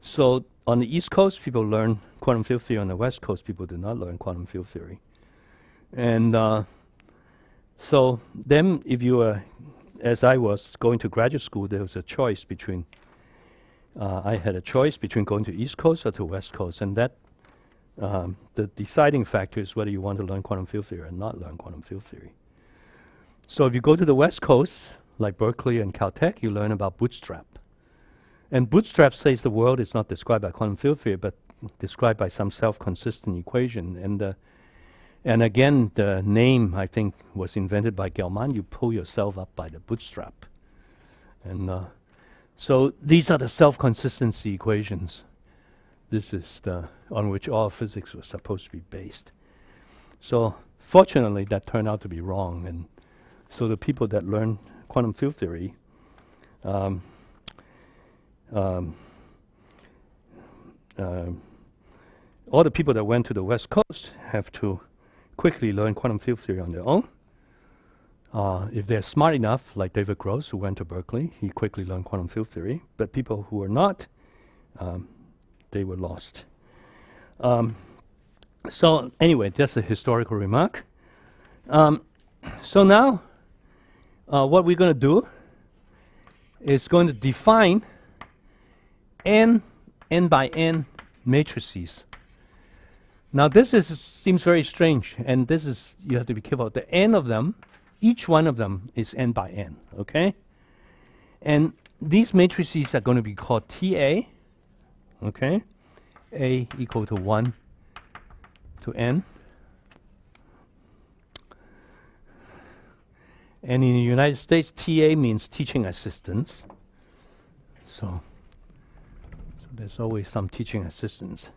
Speaker 1: so on the East Coast, people learn quantum field theory. On the West Coast, people do not learn quantum field theory. And uh, so then, if you were, as I was, going to graduate school, there was a choice between. Uh, I had a choice between going to East Coast or to West Coast, and that um, the deciding factor is whether you want to learn quantum field theory or not learn quantum field theory. So if you go to the West Coast, like Berkeley and Caltech, you learn about bootstrap. And bootstrap says the world is not described by quantum field theory, but described by some self-consistent equation. And uh, and again, the name I think was invented by Gell-Mann. You pull yourself up by the bootstrap, and uh, so these are the self-consistency equations. This is the on which all physics was supposed to be based. So fortunately, that turned out to be wrong, and so the people that learn quantum field theory. Um, um, uh, all the people that went to the West Coast have to quickly learn quantum field theory on their own. Uh, if they're smart enough, like David Gross, who went to Berkeley, he quickly learned quantum field theory. But people who are not, um, they were lost. Um, so anyway, that's a historical remark. Um, so now, uh, what we're going to do is going to define n, n by n matrices. Now this is seems very strange, and this is you have to be careful. The n of them, each one of them is n by n. Okay, and these matrices are going to be called Ta. Okay, A equal to one to n. And in the United States, TA means teaching assistants. So, so there's always some teaching assistants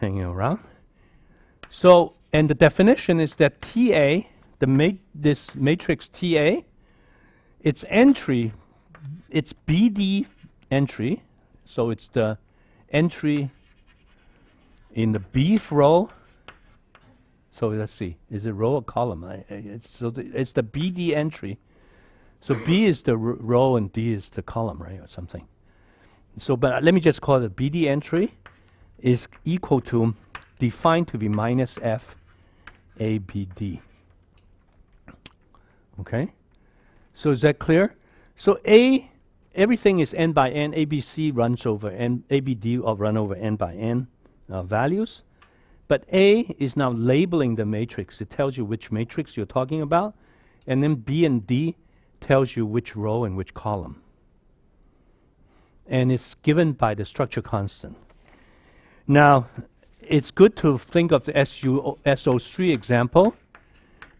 Speaker 1: hanging around. So, and the definition is that TA, the ma this matrix TA, its entry, its BD entry, so it's the entry in the Bth row. So let's see, is it row or column? I, I, it's, so the, it's the BD entry. So B is the row and D is the column, right, or something. So, but uh, let me just call it BD entry is equal to defined to be minus F A B D. Okay, so is that clear? So A, everything is n by n. ABC runs over n. ABD or run over n by n uh, values. But A is now labeling the matrix. It tells you which matrix you're talking about. And then B and D tells you which row and which column. And it's given by the structure constant. Now, it's good to think of the SU, SO3 example.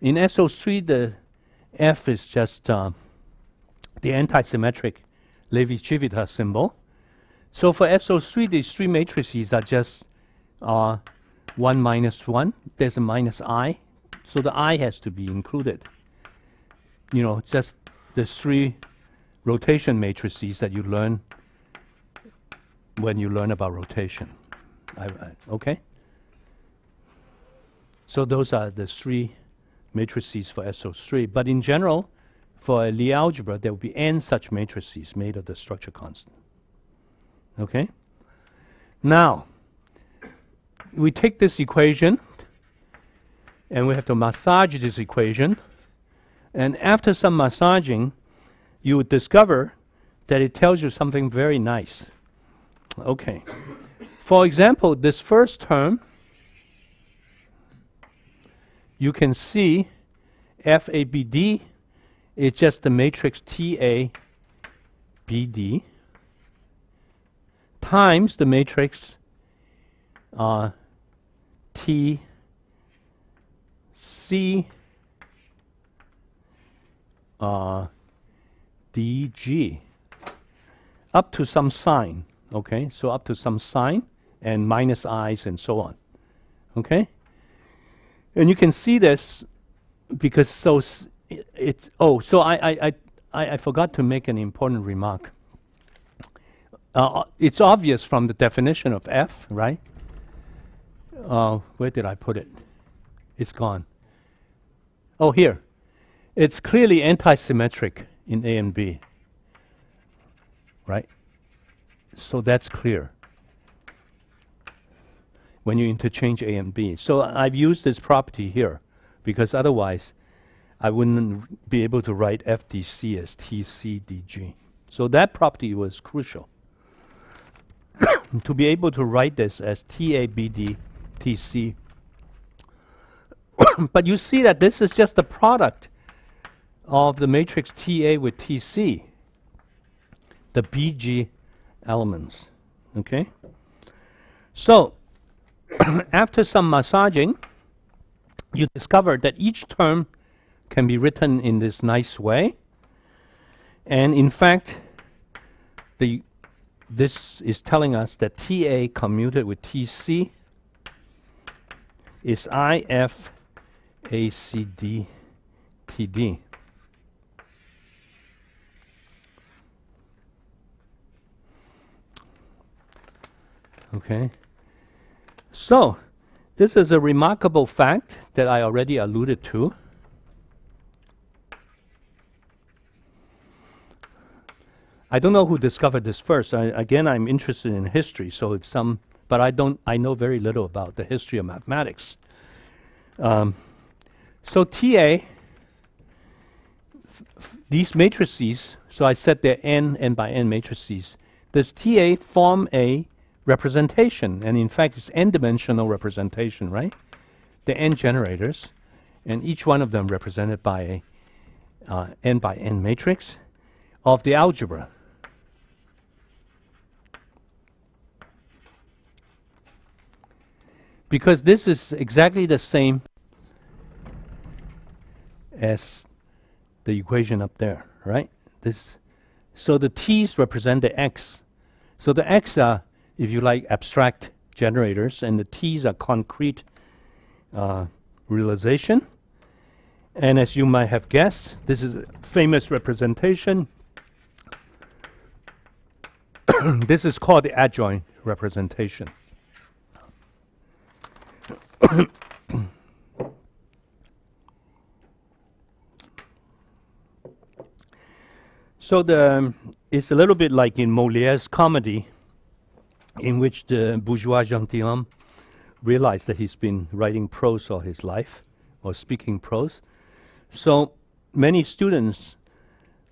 Speaker 1: In SO3, the F is just uh, the antisymmetric Levi-Civita symbol. So for SO3, these three matrices are just uh, 1 minus 1. There's a minus i, so the i has to be included. You know, just the three rotation matrices that you learn when you learn about rotation. I, I, okay? So those are the three matrices for SO3. But in general, for a Lie algebra, there will be n such matrices made of the structure constant. Okay? Now, we take this equation and we have to massage this equation. And after some massaging, you would discover that it tells you something very nice. Okay. For example, this first term, you can see FABD is just the matrix TABD times the matrix uh, T C uh, DG. up to some sign. Okay, so up to some sign and minus i's and so on. Okay, and you can see this because so it's oh so I I, I I I forgot to make an important remark. Uh, it's obvious from the definition of f, right? Uh, where did I put it? It's gone. Oh, here. It's clearly anti-symmetric in A and B. Right? So that's clear when you interchange A and B. So I've used this property here because otherwise I wouldn't be able to write FDC as TCDG. So that property was crucial. to be able to write this as TABD TC. but you see that this is just the product of the matrix TA with TC, the BG elements. Okay? So, after some massaging, you discover that each term can be written in this nice way. And in fact, the this is telling us that TA commuted with TC is IF ACD TD. Okay. So, this is a remarkable fact that I already alluded to. I don't know who discovered this first. I, again, I'm interested in history, so it's some, but I don't. I know very little about the history of mathematics. Um, so TA, these matrices. So I said they're n n by n matrices. Does TA form a representation? And in fact, it's n-dimensional representation, right? The n generators, and each one of them represented by a uh, n by n matrix of the algebra. Because this is exactly the same as the equation up there, right? This, so the t's represent the x. So the x are, if you like, abstract generators, and the t's are concrete uh, realization. And as you might have guessed, this is a famous representation. this is called the adjoint representation. so the um, it's a little bit like in Moliere's comedy, in which the bourgeois gentilhomme realized that he's been writing prose all his life, or speaking prose. So many students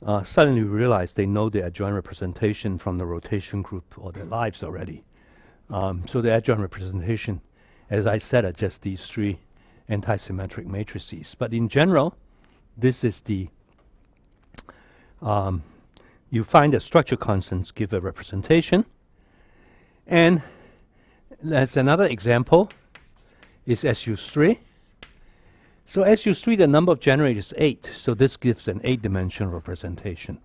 Speaker 1: uh, suddenly realize they know the adjoint representation from the rotation group or their lives already. Um, so the adjoint representation, as I said, are just these three antisymmetric matrices. But in general, this is the um, you find that structure constants give a representation. And that's another example is SU3. So SU3, the number of generators is 8. So this gives an 8-dimensional representation.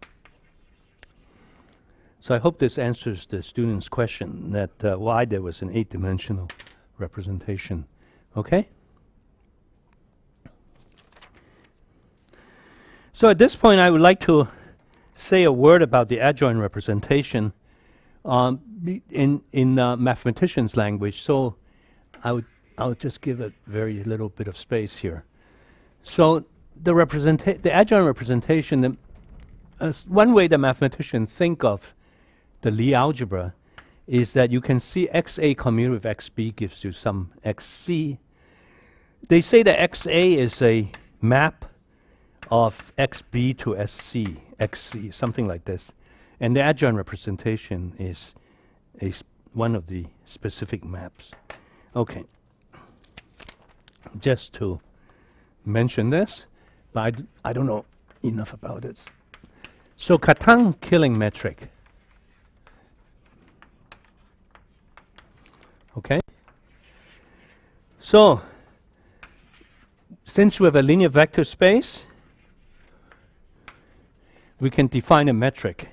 Speaker 1: So I hope this answers the student's question that uh, why there was an 8-dimensional representation. Okay? So at this point, I would like to say a word about the adjoint representation um, in in uh, mathematicians' language. So I would I would just give a very little bit of space here. So the representa- the adjoint representation, the, uh, one way the mathematicians think of the Lie algebra is that you can see xa commuted with xb gives you some xc. They say that xa is a map of xb to sc, xc, something like this. And the adjoint representation is a one of the specific maps. Okay. Just to mention this, but I, d- I don't know enough about it. So Cartan killing metric. Okay. So since we have a linear vector space, we can define a metric.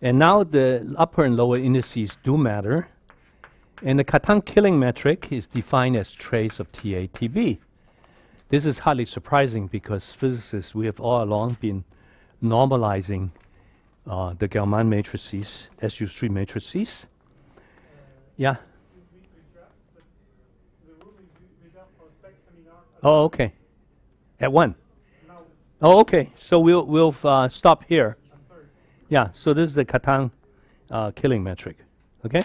Speaker 1: And now the upper and lower indices do matter. And the Cartan killing metric is defined as trace of TATB. This is highly surprising because physicists, we have all along been normalizing uh, the Gell-Mann matrices, SU3 matrices. Yeah.
Speaker 4: We, we draft, but the room is re- reserved for spec seminar. at
Speaker 1: Oh, okay. At one.
Speaker 4: Now,
Speaker 1: Oh, okay. So we'll we'll uh, stop here. Yeah. So this is the Cartan uh, killing metric. Okay.